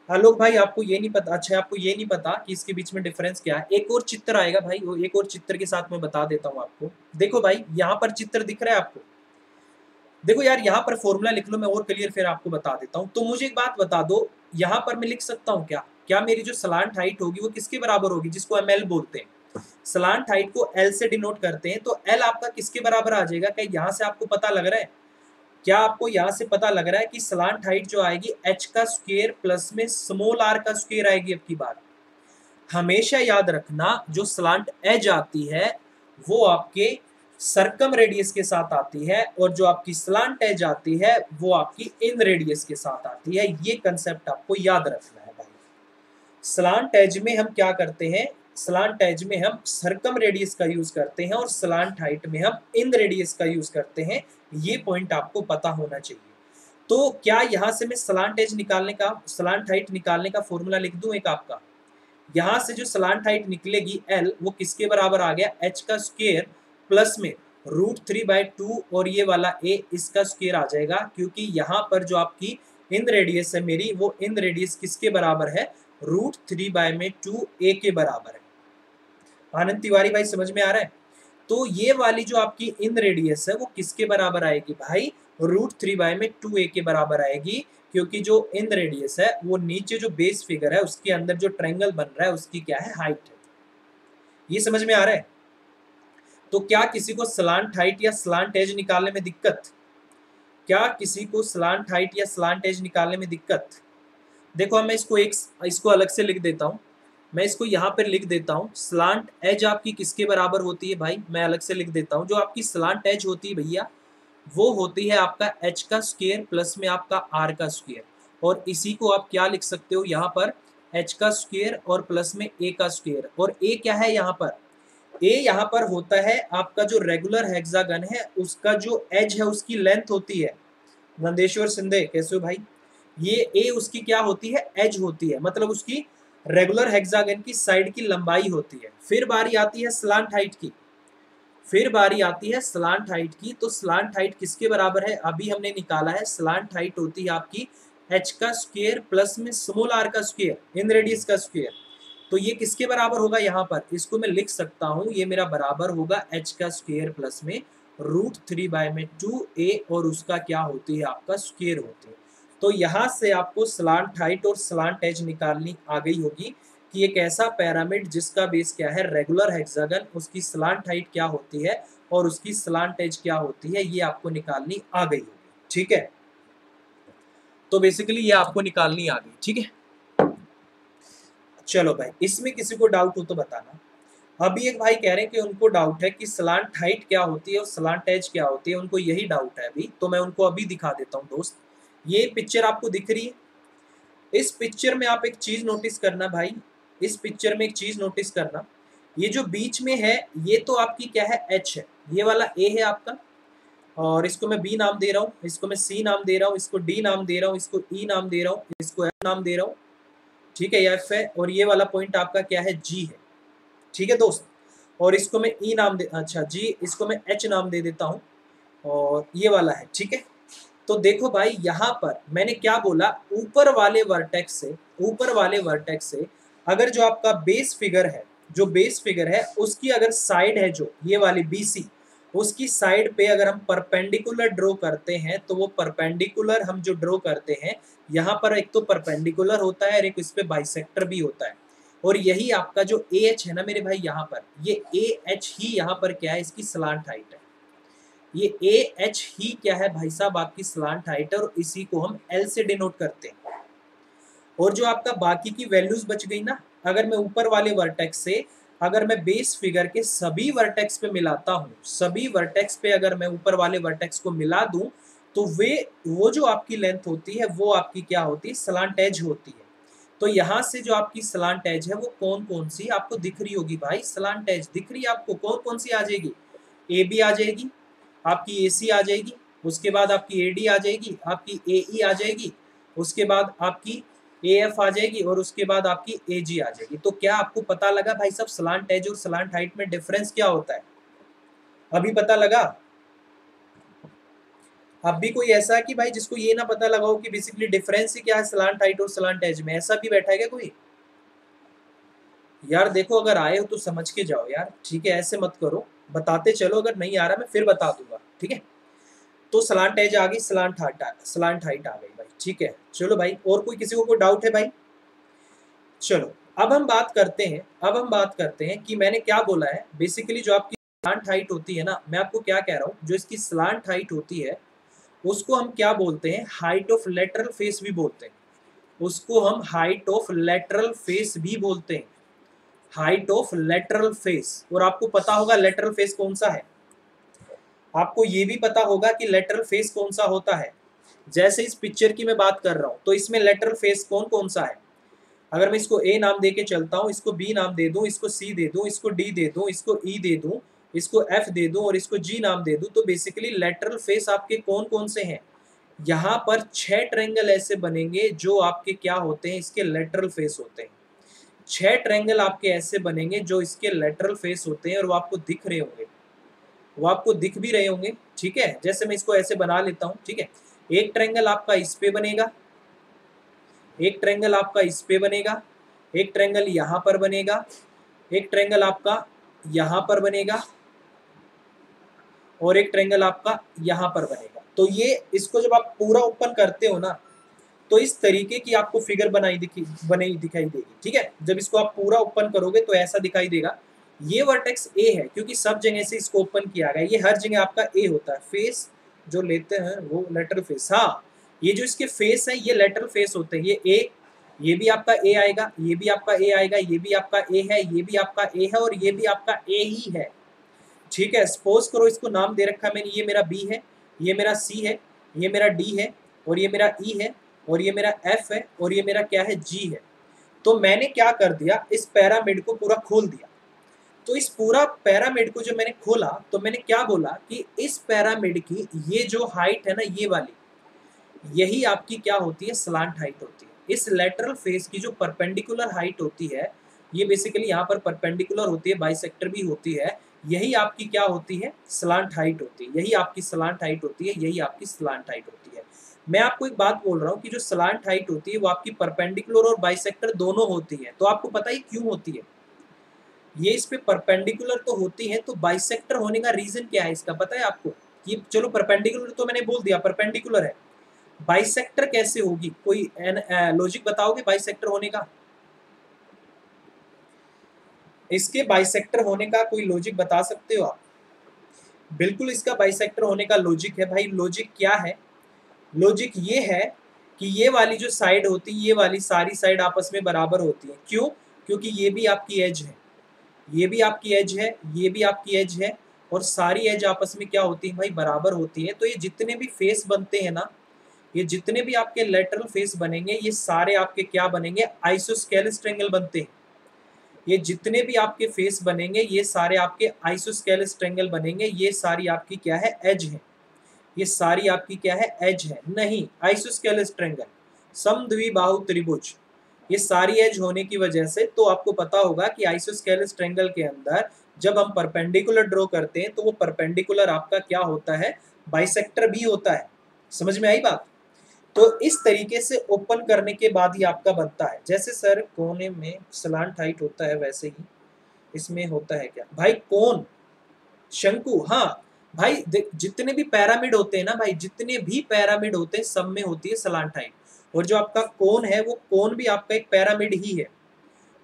A: आलोक भाई, आपको ये नहीं पता अच्छा आपको ये नहीं पता कि इसके बीच में डिफरेंस क्या है। एक और चित्र आएगा भाई, वो एक और चित्र के साथ मैं बता देता हूँ आपको। देखो भाई, यहाँ पर चित्र दिख रहा है आपको। देखो यार, यहाँ पर फॉर्मूला लिख लो, मैं और क्लियर फिर आपको बता देता हूँ। तो मुझे एक बात बता दो, यहाँ पर मैं लिख सकता हूँ क्या? क्या मेरी जो सलांट हाइट होगी, वो किसके बराबर होगी, जिसको एम बोलते हैं? सलांट हाइट को एल से डिनोट करते हैं तो एल आपका किसके बराबर आ जाएगा? क्या यहाँ से आपको पता लग रहा है? क्या आपको यहाँ से पता लग रहा है कि सलांट हाइट जो आएगी एच का स्क्वेयर प्लस में स्मॉल आर का स्क्वेयर आएगी? अब की बार हमेशा याद रखना, जो सलांट एज आती है, वो आपके सरकम रेडियस के साथ आती है और जो आपकी स्लांट एज आती है, वो आपकी इन रेडियस के साथ आती है। ये कंसेप्ट आपको याद रखना है भाई। स्लांट एज में हम क्या करते हैं? स्लांट एज में हम सरकम रेडियस का यूज़ करते हैं और स्लांट हाइट में हम इन रेडियस का यूज़ करते हैं। ये पॉइंट आपको पता होना चाहिए। तो क्या यहाँ से मैं स्लांट एज निकालने का स्लांट हाइट निकालने का फॉर्मूला लिख दूँ एक आपका? यहाँ से जो स्लांट हाइट निकलेगी एल वो किसके बराबर आ गया? एच का स्क्वेयर प्लस में रूट थ्री बाई टू और ये वाला ए इसका स्क्वेयर आ जाएगा, क्योंकि यहाँ पर जो आपकी इन रेडियस है मेरी, वो इन रेडियस किसके बराबर है? रूट थ्री बाय में टू ए के बराबर है। आनंद तिवारी भाई, समझ में आ रहा है? तो ये वाली जो आपकी इन रेडियस है, वो किसके बराबर आएगी भाई? रूट थ्री बाय में टू ए के बराबर आएगी, क्योंकि जो इन रेडियस है, वो नीचे जो बेस फिगर है, उसके अंदर जो ट्रायंगल बन रहा है, उसकी क्या है? हाइट है। ये समझ में आ रहा है? तो क्या किसी को स्लांट हाइट या स्लांट एज निकालने में दिक्कत? क्या किसी को स्लांट हाइट या स्लांट एज निकालने में दिक्कत? देखो मैं इसको एक, इसको अलग से लिख देता हूँ। मैं इसको यहाँ पर लिख देता हूँ। स्लांट एज आपकी किसके बराबर होती है भाई? मैं अलग से लिख देता हूँ। जो आपकी स्लांट एज होती है भैया, वो होती है आपका एच का स्क्वेयर प्लस में आपका आर का स्क्वेयर और इसी को आप क्या लिख सकते हो? यहाँ पर एच का स्क्वेयर और प्लस में ए का स्क्वेयर और ए क्या है यहाँ पर? ए यहाँ पर होता है आपका जो रेगुलर हेक्सागन है, उसका जो एज है, उसकी लेंथ होती है। नंदेश्वर सिंधे, कैसे हो भाई? ये ए उसकी क्या होती है? एज होती है। मतलब उसकी रेगुलर हेक्सागन की साइड की लंबाई होती है। फिर बारी आती है स्लांट हाइट की। फिर बारी आती है स्लांट हाइट की। तो स्लांट हाइट किसके बराबर है? अभी हमने निकाला है, स्लांट हाइट होती है आपकी एच का स्क्वेयर प्लस में स्मॉल आर का स्क्वेयर इन रेडियस का स्क्वेयर तो ये किसके बराबर होगा? यहाँ पर। इसको मैं लिख सकता हूँ, ये मेरा बराबर होगा एच का स्क्वेयर प्लस में रूट थ्री बाय में टू ए और उसका क्या होती है? आपका स्क्वेयर होती है। तो यहाँ से आपको स्लांट हाइट और स्लांट एज निकालनी आ गई होगी कि एक ऐसा पैरामिड जिसका बेस क्या है? रेगुलर हेक्सागन उसकी स्लांट हाइट क्या होती है और उसकी स्लांट एज क्या होती है? ये आपको निकालनी आ गई होगी, ठीक है? तो बेसिकली ये आपको निकालनी आ गई, ठीक है? चलो भाई, इसमें किसी को डाउट हो तो बताना। अभी एक भाई कह रहे हैं कि उनको डाउट है कि स्लांट हाइट क्या होती है और स्लांट एज क्या होती है, उनको यही डाउट है अभी तो मैं उनको अभी दिखा देता हूँ दोस्त। ये पिक्चर आपको दिख रही है। इस पिक्चर में आप एक चीज़ नोटिस करना भाई। इस पिक्चर में एक चीज़ नोटिस करना। ये जो बीच में है, ये तो आपकी क्या है? एच है। ये वाला ए है आपका। और इसको मैं बी नाम दे रहा हूँ। इसको मैं सी नाम दे रहा हूँ। इसको डी नाम दे रहा हूँ। इसको ई e नाम दे रहा हूँ। इसको एफ़ नाम दे रहा हूँ। ठीक है एफ़ है। और ये वाला पॉइंट आपका क्या है? जी है। ठीक है दोस्त? और इसको मैं ई e नाम दे अच्छा जी इसको मैं एच नाम दे देता हूँ। और ये वाला है। ठीक है? तो देखो भाई, यहाँ पर मैंने क्या बोला, ऊपर वाले वर्टेक्स से, ऊपर वाले वर्टेक्स से अगर जो आपका बेस फिगर है, जो बेस फिगर है, उसकी अगर साइड है जो, ये वाली बी सी उसकी साइड पे अगर हम परपेंडिकुलर ड्रॉ करते हैं तो वो परपेंडिकुलर हम जो ड्रॉ करते हैं, यहाँ पर एक तो परपेंडिकुलर होता है और एक इस पे बाइसेक्टर भी होता है। और यही आपका जो ए एच है ना मेरे भाई, यहाँ पर, ये ए एच ही यहाँ पर क्या है, इसकी स्लांट हाइट है। ये ए एच ही क्या है भाई साहब? आपकी सलांट हाइट है और इसी को हम एल से डिनोट करते हैं। और जो आपका बाकी की वैल्यूज़ बच गई ना, अगर मैं ऊपर वाले वर्टेक्स से, अगर मैं बेस फिगर के सभी वर्टेक्स पे मिलाता हूँ, सभी वर्टेक्स पे अगर मैं ऊपर वाले वर्टेक्स को मिला दूँ तो वे, वो जो आपकी लेंथ होती है, वो आपकी क्या होती है? सलांट एज होती है। तो यहाँ से जो आपकी सलांट एज है, वो कौन कौन सी आपको दिख रही होगी भाई? सलांट एज दिख रही है आपको? कौन कौन सी आ जाएगी? ए बी आ जाएगी। आपकी ए सी आ जाएगी, उसके बाद आपकी ए डी आ जाएगी, आपकी ए ई आ जाएगी, उसके बाद आपकी ए एफ़ आ जाएगी और उसके बाद आपकी ए जी आ जाएगी। तो क्या आपको पता लगा भाई सब सलांट एज और सलांट हाइट में डिफरेंस क्या होता है? अभी पता लगा? अब भी कोई ऐसा है कि भाई जिसको ये ना पता लगा हो कि बेसिकली डिफरेंस ही क्या है सलांट हाइट और सलांट एज में? ऐसा भी बैठा है क्या कोई? यार देखो, अगर आए हो तो समझ के जाओ यार। ठीक है, ऐसे मत करो। बताते चलो, अगर नहीं आ रहा मैं फिर बता दूँगा, ठीक है? तो सलांट एज आ गई सलांट हाइट सलांट हाइट आ गई भाई, ठीक है? चलो भाई, और कोई किसी को कोई डाउट है भाई? चलो, अब हम बात करते हैं, अब हम बात करते हैं कि मैंने क्या बोला है? बेसिकली जो आपकी स्लांट हाइट होती है ना, मैं आपको क्या कह रहा हूँ, जो इसकी स्लांट हाइट होती है, उसको हम क्या बोलते हैं? हाइट ऑफ़ लेटरल फेस भी बोलते हैं। उसको हम हाइट ऑफ़ लेटरल फेस भी बोलते हैं। हाइट ऑफ़ लेटरल फेस और आपको पता होगा लेटरल फेस कौन सा है? आपको ये भी पता होगा कि लेटरल फेस कौन सा होता है। जैसे इस पिक्चर की मैं बात कर रहा हूँ तो इसमें लेटरल फेस कौन कौन सा है? अगर मैं इसको ए नाम दे के चलता हूँ, इसको बी नाम दे दूँ, इसको सी दे दूँ, इसको डी दे दूँ, इसको ई e दे दूँ, इसको एफ़ दे दूँ और इसको जी नाम दे दूँ तो बेसिकली लेटरल फेस आपके कौन कौन से हैं? यहाँ पर छह ट्रेंगल ऐसे बनेंगे जो आपके क्या होते हैं? इसके लेटरल फेस होते हैं। छह ट्रेंगल आपके ऐसे बनेंगे जो इसके लेटरल फेस होते हैं और वो आपको दिख रहे होंगे। वो आपको दिख भी रहे होंगे, ठीक है? जैसे मैं इसको ऐसे बना लेता हूँ, ठीक है? एक ट्रेंगल आपका इस पे बनेगा, एक ट्रेंगल आपका इस पे बनेगा, एक ट्रेंगल यहाँ पर बनेगा, एक ट्रेंगल आपका यहाँ पर बनेगा और एक ट्रेंगल आपका यहाँ पर बनेगा। तो ये इसको जब आप पूरा ओपन करते हो ना तो इस तरीके की आपको फिगर बनाई दिखी, बनाई दिखाई देगी, ठीक है? जब इसको आप पूरा ओपन करोगे तो ऐसा दिखाई देगा। ये वर्टेक्स ए है, क्योंकि सब जगह से इसको ओपन किया गया ये हर जगह आपका ए होता है। फेस जो लेते हैं, वो लेटरल फेस हाँ ये जो इसके फेस है, ये लेटरल फेस होते हैं। ये ए ये भी आपका ए आएगा, ये भी आपका ए आएगा, ये भी आपका ए है, ये भी आपका ए है और ये भी आपका ए ही है। ठीक है सपोज़ करो इसको नाम दे रखा मैंने, ये मेरा बी है, ये मेरा सी है, ये मेरा डी है और ये मेरा ई e है। और ये मेरा एफ़ है और ये मेरा क्या है? जी है। तो मैंने क्या कर दिया? इस पैरामिड को पूरा खोल दिया। तो इस पूरा पैरामिड को जो मैंने खोला तो मैंने क्या बोला कि इस पैरामिड की ये जो हाइट है ना, ये वाली, यही आपकी क्या होती है? स्लांट हाइट होती है। इस लेटरल फेस की जो परपेंडिकुलर हाइट होती है, ये बेसिकली यहाँ पर परपेंडिकुलर होती है बाइसेक्टर भी होती है, यही आपकी क्या होती है? स्लांट हाइट होती है। यही आपकी स्लांट हाइट होती है, यही आपकी स्लांट हाइट होती है। मैं आपको एक बात बोल रहा हूँ कि जो स्लांट हाइट होती है, वो आपकी परपेंडिकुलर और बाइसेक्टर दोनों होती है। तो आपको पता ही क्यों होती है? ये इस पे परपेंडिकुलर तो होती है तो बाइसेक्टर होने का रीजन क्या है इसका? पता है आपको? कि चलो परपेंडिकुलर तो मैंने बोल दिया, परपेंडिकुलर है। बाइसेक्टर कैसे होगी? कोई लॉजिक बताओगे बाइसेक्टर होने का? इसके बाइसेक्टर होने का कोई लॉजिक बता सकते हो आप? बिल्कुल इसका बाइसेक्टर होने का लॉजिक है भाई। लॉजिक क्या है? लॉजिक ये है कि ये वाली जो साइड होती है ये वाली सारी साइड आपस में बराबर होती है। क्यों? क्योंकि ये भी आपकी एज है। ये भी आपकी एज है, ये भी आपकी एज है और सारी एज आपस में क्या होती है भाई? बराबर होती है। तो ये जितने भी फेस बनते हैं ना, ये जितने भी आपके लेटरल फेस बनेंगे, ये सारे आपके क्या बनेंगे? आइसोस्केलस ट्रेंगल बनते हैं। ये जितने भी आपके फेस बनेंगे, ये सारे आपके आइसोस्केलस ट्रेंगल बनेंगे, ये सारी आपकी क्या है? एज है। ये सारी आपकी क्या है? एज है। नहीं आइसोस्केलस ट्रेंगल समद्विबाहु त्रिभुज। ये सारी एज होने की वजह से तो आपको पता होगा कि आइसोस्केलस ट्रेंगल के अंदर जब हम परपेंडिकुलर ड्रॉ करते हैं तो वो परपेंडिकुलर आपका क्या होता है? बाइसेक्टर भी होता है। समझ में आई बात? तो इस तरीके से ओपन करने के बाद ही आपका बनता है। जैसे सर, कोने में सलांट हाइट होता है, वैसे ही इसमें होता है क्या? भाई, कौन, शंकु हाँ भाई जितने भी पैरामिड होते हैं ना भाई, जितने भी पैरामिड होते हैं, सब में होती है सलांट हाइट और जो आपका कोन है, वो कोन भी आपका एक पैरामिड ही है.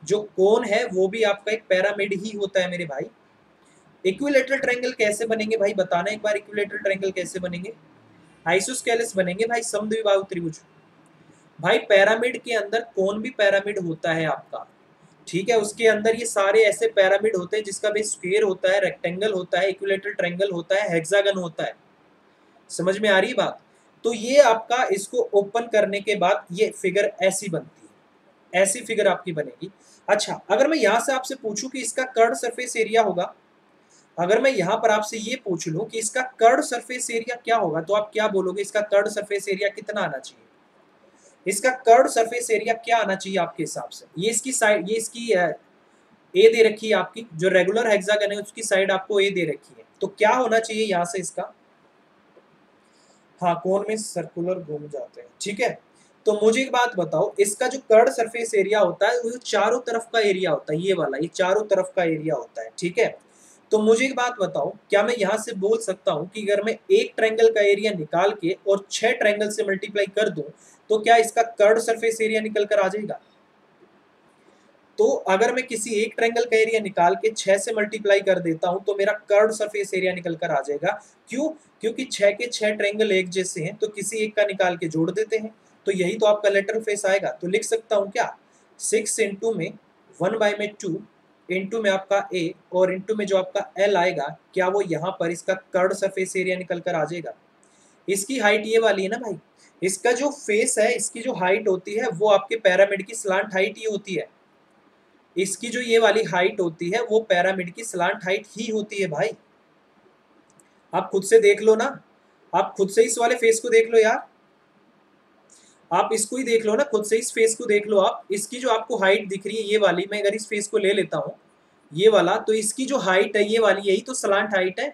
A: जो कोन है, वो भी आपका एक पैरामिड ही होता है मेरे भाई. इक्विलेटरल ट्रायंगल कैसे बनेंगे भाई, बताना एक बार इक्विलेटरल ट्रायंगल कैसे बनेंगे? आइसोस्केलस बनेंगे भाई समद्विबाहु त्रिभुज. भाई पैरामिड के अंदर कौन भी पैरामिड होता है आपका. ठीक है, उसके अंदर ये सारे ऐसे पैरामिड होते हैं जिसका बेस स्क्वेयर होता है रेक्टेंगल होता है इक्विलेटरल ट्रायंगल होता है हेक्सागन होता है। समझ में आ रही बात? तो ये आपका इसको ओपन करने के बाद ये फिगर ऐसी बनती है। ऐसी फिगर आपकी बनेगी। अच्छा अगर मैं यहाँ से आपसे पूछूँ कि इसका कर्ड सरफेस एरिया होगा, अगर मैं यहाँ पर आपसे ये पूछ लूँ कि इसका कर्ड सरफेस एरिया क्या होगा तो आप क्या बोलोगे? इसका कर्ड सरफेस एरिया कितना आना चाहिए? इसका कर्ड सरफेस एरिया क्या आना चाहिए आपके हिसाब से? ये इसकी साइड ये इसकी ए दे रखी है आपकी, जो रेगुलर हेक्सागन है, उसकी साइड आपको ए दे रखी है। तो क्या होना चाहिए यहाँ से इसका? हाँ कोन में सर्कुलर घूम जाते हैं, ठीक है? तो मुझे एक बात बताओ, इसका जो कर्ड सरफेस एरिया होता है, वो चारों तरफ़ का एरिया होता है, ये वाला, ये चारों तरफ़ का एरिया होता है, ठीक है? तो मुझे एक बात बताओ, क्या मैं यहाँ से बोल सकता हूँ कि अगर मैं एक ट्रायंगल का एरिया निकाल के और छह ट्रायंगल से मल्टीप्लाई कर दूँ तो क्या इसका कर्ड सरफेस एरिया निकल कर आ जाएगा? तो अगर मैं किसी एक ट्रायंगल का एरिया निकाल के छह से मल्टीप्लाई कर देता हूँ तो मेरा कर्ड सरफेस एरिया निकल कर आ जाएगा। क्यों? क्योंकि छह के छह ट्रायंगल एक जैसे हैं तो किसी एक का निकाल के जोड़ देते हैं तो यही तो आपका लेटर फेस आएगा। तो लिख सकता हूँ क्या? सिक्स इंटू में वन बाई में टू इंटू में आपका ए और इंटू में जो आपका एल आएगा, क्या वो यहाँ पर इसका कर्ड सरफेस एरिया निकल कर आ जाएगा? इसकी हाइट ये वाली है ना भाई? इसका जो फेस है, इसकी जो हाइट होती है, वो आपके पैरामिड की स्लांट हाइट ही होती है। इसकी जो ये वाली हाइट होती है, वो पैरामिड की स्लांट हाइट ही होती है भाई। आप खुद से देख लो ना। आप खुद से इस वाले फेस को देख लो यार। आप इसको ही देख लो ना खुद से इस फेस को देख लो आप। इसकी जो आपको हाइट दिख रही है ये वाली मैं अगर इस फेस को ले लेता हूँ ये वाला तो इसकी जो हाइट है ये वाली यही तो सलांट हाइट है।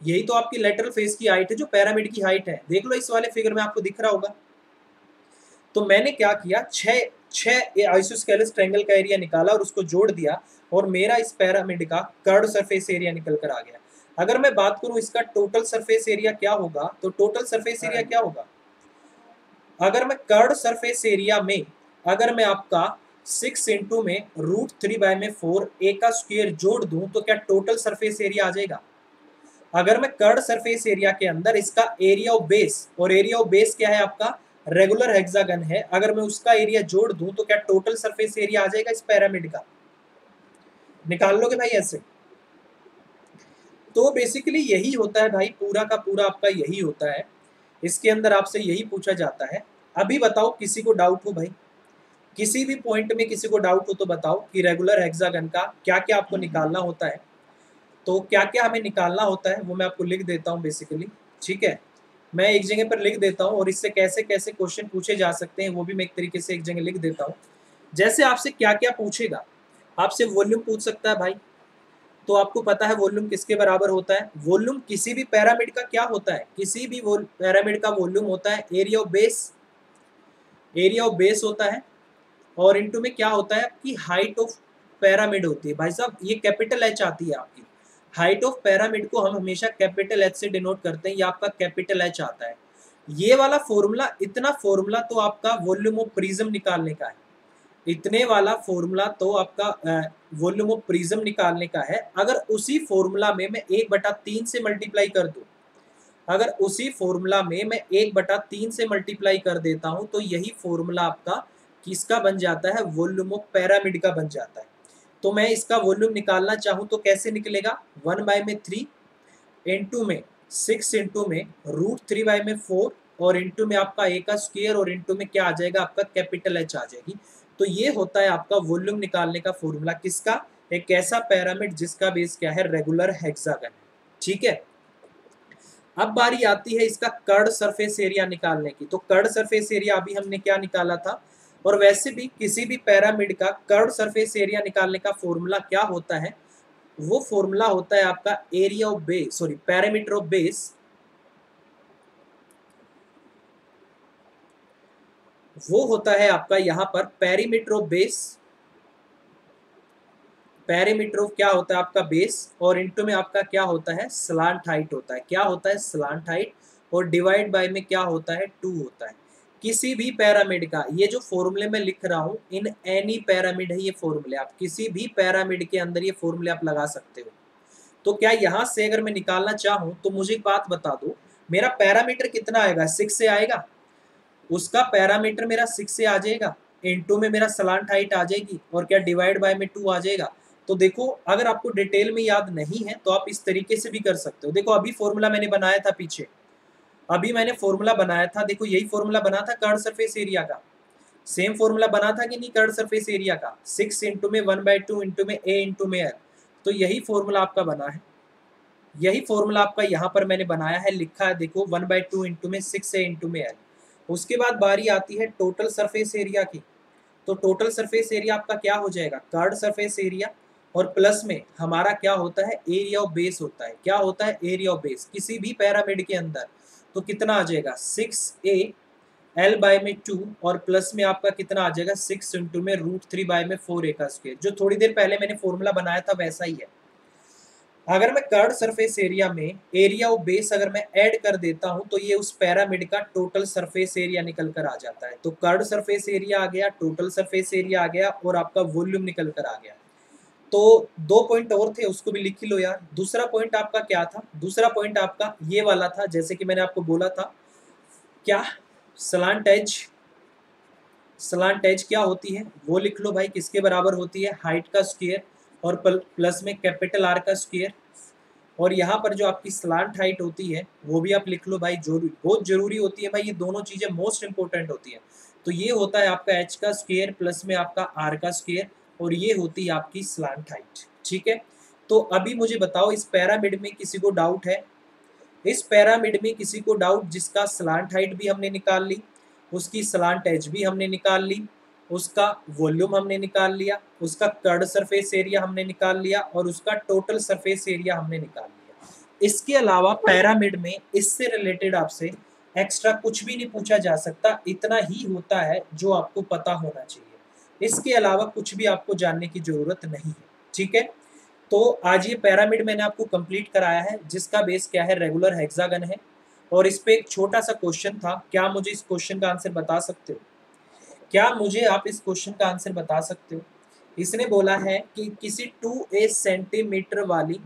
A: यही तो आपकी लेटरल फेस की हाइट है जो पैरामिड की हाइट है। देख लो इस वाले फिगर में आपको दिख रहा होगा। तो मैंने क्या किया छह छह आइसोस्केलस ट्रायंगल का एरिया निकाला और उसको जोड़ दिया और मेरा इस पैरामिड का कर्ड सरफेस एरिया निकल कर आ गया। अगर मैं बात करूँ इसका टोटल सरफेस एरिया क्या होगा तो टोटल सरफेस एरिया क्या होगा? अगर मैं कर्ड सरफेस एरिया में, अगर मैं आपका सिक्स इंटू में रूट थ्री बाय में फोर ए का स्क्वेयर जोड़ दूँ तो क्या टोटल सरफेस एरिया आ जाएगा? अगर मैं कर्ड सरफेस एरिया के अंदर इसका एरिया ऑफ़ बेस और एरिया ऑफ़ बेस क्या है आपका? रेगुलर हेक्सागन है। अगर मैं उसका एरिया जोड़ दूँ तो क्या टोटल सरफेस एरिया आ जाएगा इस पैरामिड का? निकाल लोगे भाई ऐसे? तो बेसिकली यही होता है भाई, पूरा का पूरा आपका यही होता है। इसके अंदर आपसे यही पूछा जाता है, अभी बताओ किसी को डाउट हो भाई? किसी भी पॉइंट में किसी को डाउट हो तो बताओ कि रेगुलर हेक्सागन का क्या क्या आपको निकालना होता है। तो क्या क्या हमें निकालना होता है, वो मैं आपको लिख देता हूँ बेसिकली ठीक है? मैं एक जगह पर लिख देता हूँ और इससे कैसे कैसे क्वेश्चन पूछे जा सकते हैं, वो भी मैं एक तरीके से एक जगह लिख देता हूँ। जैसे आपसे क्या क्या पूछेगा, आपसे वॉल्यूम पूछ सकता है भाई। तो आपको पता है वॉल्यूम किसके बराबर होता है? वॉल्यूम किसी भी पैरामिड का क्या होता है? किसी भी पैरामिड का वॉल्यूम होता है area of base. Area of base होता है और इनटू में क्या होता है आपकी हाइट ऑफ़ पैरामिड होती है। भाई साहब, ये कैपिटल एच आती है आपकी। हाइट ऑफ़ पैरामिड को हम हमेशा कैपिटल एच से डिनोट करते हैं, ये आपका कैपिटल एच आता है। ये वाला फॉर्मूला, इतना फॉर्मूला तो आपका वॉल्यूम ऑफ़ प्रिज्म निकालने का है। इतने वाला फॉर्मूला तो आपका वॉल्यूम ऑफ़ प्रिज्म निकालने का है। अगर उसी फॉर्मूला में मैं एक बटा तीन से मल्टीप्लाई कर दूँ, अगर उसी फॉर्मूला में मैं एक बटा तीन से मल्टीप्लाई कर देता हूँ तो यही फॉर्मूला आपका किसका बन जाता है? वॉल्यूम ऑफ़ पैरामिड का बन जाता है। तो मैं इसका वॉल्यूम निकालना चाहूँ तो कैसे निकलेगा? वन बाय में थ्री इंटू में सिक्स इंटू में रूट थ्री बाय में फोर और इंटू में आपका ए का स्क्वेयर और इंटू में क्या आ जाएगा? आपका कैपिटल एच आ जाएगी। तो ये होता है आपका वॉल्यूम निकालने का फॉर्मूला किसका? एक ऐसा पैरामिड जिसका बेस क्या है? Regular hexagon. ठीक है? अब बारी आती है इसका कर्ड सरफेस एरिया निकालने की। तो कर्ड सरफेस एरिया अभी हमने क्या निकाला था? और वैसे भी किसी भी पैरामिड का कर्ड सरफेस एरिया निकालने का फॉर्मूला क्या होता है? वो फॉर्मूला होता है आपका area of base sorry parameter of base वो होता है आपका यहाँ पर perimeter of base. Perimeter of क्या होता है आपका बेस? और इंटू में आपका क्या होता है? स्लांट हाइट होता है। क्या होता है? Slant height. और डिवाइड बाय में क्या होता है? टू होता है। किसी भी पैरामिड का, ये जो फॉर्मूले में लिख रहा हूँ, इन एनी पैरामिड है ये फॉर्मूले। आप किसी भी पैरामिड के अंदर ये फॉर्मूले आप लगा सकते हो। तो क्या यहाँ से अगर मैं निकालना चाहूँ तो मुझे एक बात बता दो। मेरा पैरामीटर कितना आएगा? सिक्स से आएगा? उसका पैरामीटर मेरा सिक्स से आ जाएगा इंटू में मेरा सलांट हाइट आ जाएगी और क्या डिवाइड बाय में टू आ जाएगा। तो देखो, अगर आपको डिटेल में याद नहीं है तो आप इस तरीके से भी कर सकते हो। देखो, अभी फॉर्मूला मैंने बनाया था पीछे। अभी मैंने फॉर्मूला बनाया था, देखो, यही फॉर्मूला बना था कर्ड सरफेस एरिया का। सेम फॉर्मूला बना था कि नहीं कर्ड सरफेस एरिया का? सिक्स इंटू में वन बाई टू इंटू में ए इंटू में एल तो यही फॉर्मूला आपका बना है। यही फॉर्मूला आपका यहाँ पर मैंने बनाया है, लिखा है, देखो वन बाई टू इंटू में सिक्स ए इंटू में एल उसके बाद बारी आती है टोटल सरफेस एरिया की। तो टोटल सरफेस एरिया आपका क्या हो जाएगा? कार्ड सरफेस एरिया और प्लस में हमारा क्या होता है? एरिया ऑफ़ बेस होता है। क्या होता है? एरिया ऑफ़ बेस किसी भी पैरामिड के अंदर। तो कितना आ जाएगा? सिक्स ए एल बाय में टू और प्लस में आपका कितना आ जाएगा? सिक्स इंटू में रूट थ्री बाय में फोर ए का। स्क्वेयर जो थोड़ी देर पहले मैंने फॉर्मूला बनाया था, वैसा ही है। अगर मैं कर्ड सरफेस एरिया में एरिया ऑफ़ बेस अगर मैं ऐड कर देता हूँ तो ये उस पैरामिड का टोटल सरफेस एरिया निकल कर आ जाता है। तो कर्ड सरफेस एरिया आ गया टोटल सरफेस एरिया आ गया और आपका वॉल्यूम निकल कर आ गया। तो दो पॉइंट और थे, उसको भी लिख ही लो यार। दूसरा पॉइंट आपका क्या था? दूसरा पॉइंट आपका ये वाला था, जैसे कि मैंने आपको बोला था। क्या? सलांट एज सलांट एज क्या होती है? वो लिख लो भाई, किसके बराबर होती है? हाइट का स्क्वेयर और प्लस में कैपिटल आर का स्क्वेयर और यहाँ पर जो आपकी स्लांट हाइट होती है, वो भी आप लिख लो भाई, जो बहुत ज़रूरी होती है भाई, ये दोनों चीज़ें मोस्ट इंपॉर्टेंट होती है। तो ये होता है आपका एच का स्क्वेयर प्लस में आपका आर का स्क्वेयर और ये होती है आपकी स्लांट हाइट ठीक है? तो अभी मुझे बताओ, इस पैरामिड में किसी को डाउट है? इस पैरामिड में किसी को डाउट जिसका स्लांट हाइट भी हमने निकाल ली, उसकी स्लांट एच भी हमने निकाल ली उसका वॉल्यूम हमने निकाल लिया, उसका कर्ड सरफेस एरिया हमने निकाल लिया और उसका टोटल सरफेस एरिया हमने निकाल लिया। इसके अलावा पैरामिड में इससे रिलेटेड आपसे एक्स्ट्रा कुछ भी नहीं पूछा जा सकता, इतना ही होता है जो आपको पता होना चाहिए। इसके अलावा कुछ भी आपको जानने की ज़रूरत नहीं है, ठीक है? तो आज ये पैरामिड मैंने आपको कंप्लीट कराया है, जिसका बेस क्या है? रेगुलर हेक्सागन है। और इस पे एक छोटा सा क्वेश्चन था, क्या मुझे इस क्वेश्चन का आंसर बता सकते हो? क्या मुझे आप इस क्वेश्चन का आंसर बता सकते हो? इसने बोला है कि किसी टू ए सेंटीमीटर वाली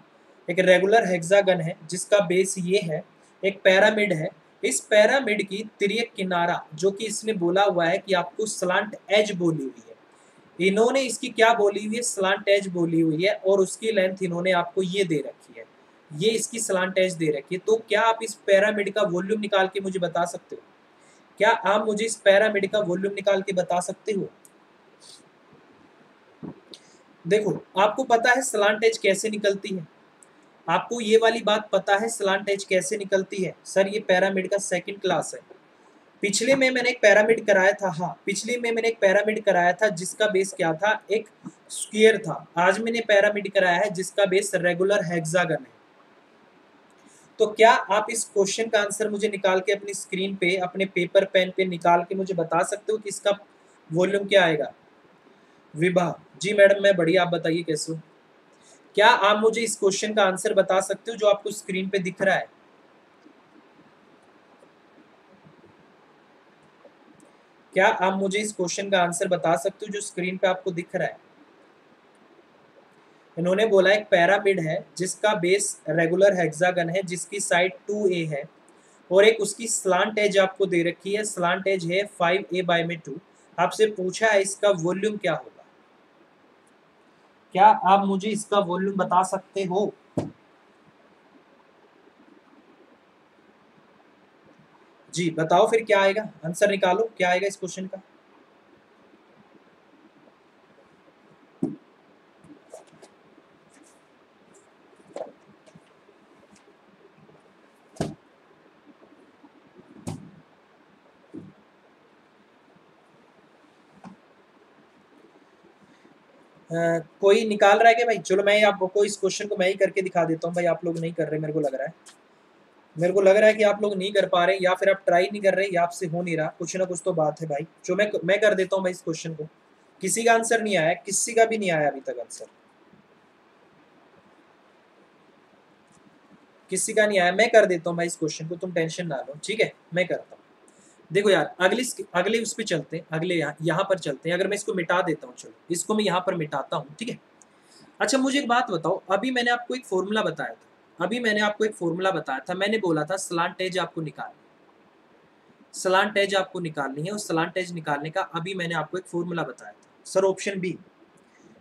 A: एक रेगुलर हेक्सागन है, जिसका बेस ये है, एक पैरामिड है। इस पैरामिड की त्रियक किनारा, जो कि इसने बोला हुआ है कि आपको स्लांट एज बोली हुई है। इन्होंने इसकी क्या बोली हुई है? स्लांट एज बोली हुई है और उसकी लेंथ इन्होंने आपको ये दे रखी है। ये इसकी स्लांट एज दे रखी है। तो क्या आप इस पैरामिड का वॉल्यूम निकाल के मुझे बता सकते हो? क्या आप मुझे इस पैरामिड का वॉल्यूम निकाल के बता सकते हो? देखो, आपको पता है स्लांट एज कैसे निकलती है। आपको ये वाली बात पता है स्लांट एज कैसे निकलती है। सर, ये पैरामिड का सेकंड क्लास है। पिछले में मैंने एक पैरामिड कराया था हाँ पिछले में मैंने एक पैरामिड कराया था जिसका बेस क्या था? एक स्क्वायर था। आज मैंने पैरामिड कराया है जिसका बेस रेगुलर हेक्सागन है। तो क्या आप इस क्वेश्चन का आंसर मुझे निकाल के अपनी स्क्रीन पे, अपने पेपर पेन पे निकाल के मुझे बता सकते हो कि इसका वॉल्यूम क्या आएगा? विभा, जी मैडम, मैं बढ़िया, आप बताइए कैसे हो? क्या आप मुझे इस क्वेश्चन का आंसर बता सकते हो जो आपको स्क्रीन पे दिख रहा है? क्या आप मुझे इस क्वेश्चन का आंसर बता सकते हो जो स्क्रीन पे आपको दिख रहा है? इन्होंने बोला एक पैरामिड है, जिसका बेस रेगुलर हेक्सागन है, जिसकी साइड टू ए है। और एक उसकी स्लांट एज आपको दे रखी है, स्लांट एज है फाइव ए बाय में टू। आपसे पूछा है, इसका वॉल्यूम क्या होगा? क्या आप मुझे इसका वॉल्यूम बता सकते हो? जी, बताओ फिर क्या आएगा? आंसर निकालो, क्या आएगा इस क्वेश्चन का? कोई निकाल रहा है क्या भाई, चलो मैं आपको इस क्वेश्चन को मैं ही करके दिखा देता हूँ, भाई, आप लोग नहीं कर रहे, मेरे को लग रहा है। मेरे को लग रहा है कि आप लोग नहीं कर पा रहे, या फिर आप ट्राई नहीं कर रहे, या आपसे हो नहीं रहा, कुछ ना कुछ तो बात है भाई। जो मैं मैं कर देता हूँ भाई इस क्वेश्चन को। किसी का आंसर नहीं आया, किसी का भी नहीं आया अभी तक आंसर किसी का नहीं आया, मैं कर देता हूँ भाई इस क्वेश्चन को, तुम टेंशन ना लो, ठीक है? मैं करता हूँ। देखो यार, अगली अगले उस पर चलते हैं, अगले यहाँ यहाँ पर चलते हैं। अगर मैं इसको मिटा देता हूँ, चलो, इसको मैं यहाँ पर मिटाता हूँ, ठीक है? अच्छा मुझे एक बात बताओ, अभी मैंने आपको एक फॉर्मूला बताया था, अभी मैंने आपको एक फॉर्मूला बताया था, मैंने बोला था स्लांट एज आपको निकालनी स्लांट एज आपको निकालनी है और स्लांट एज निकालने का अभी मैंने आपको एक फॉर्मूला बताया था। सर ऑप्शन बी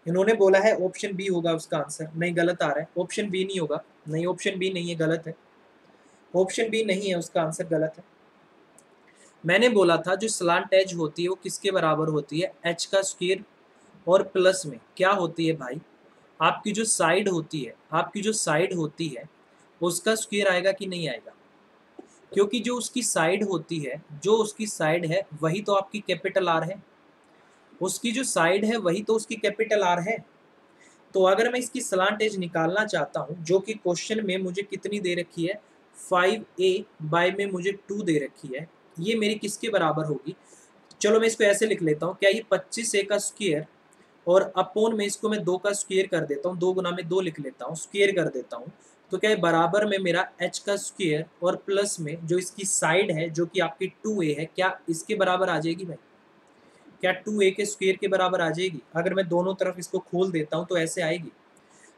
A: इन्होंने बोला है ऑप्शन बी होगा उसका आंसर नहीं, गलत आ रहा है। ऑप्शन बी नहीं होगा। नहीं ऑप्शन बी नहीं है, गलत है। ऑप्शन बी नहीं है, उसका आंसर गलत है। मैंने बोला था, जो स्लांट एज होती है, वो किसके बराबर होती है? एच का स्क्वेयर और प्लस में। क्या होती है भाई? आपकी जो साइड होती है, आपकी जो साइड होती है, उसका स्क्वेयर आएगा कि नहीं आएगा? क्योंकि जो उसकी साइड होती है, जो उसकी साइड है, वही तो आपकी कैपिटल आर है। उसकी जो साइड है, वही तो उसकी कैपिटल आर है। तो अगर मैं इसकी सलांट एज निकालना चाहता हूँ, जो कि क्वेश्चन में मुझे कितनी दे रखी है? फाइव ए बाय में मुझे टू दे रखी है। ये मेरी किसके बराबर होगी? चलो मैं इसको ऐसे लिख लेता हूँ। क्या ये पच्चीस ए का स्क्वेयर और अपोन में इसको मैं दो का स्क्वेयर कर देता हूँ। दो गुना में दो लिख लेता हूँ। स्क्वेयर कर देता हूँ। तो क्या है बराबर में मेरा एच का स्क्वेयर और प्लस में जो इसकी साइड है, जो कि आपकी टू ए है, क्या इसके बराबर आ जाएगी भाई? क्या टू ए के स्क्वेयर के बराबर आ जाएगी? अगर मैं दोनों तरफ़ इसको खोल देता हूँ तो ऐसे आएगी।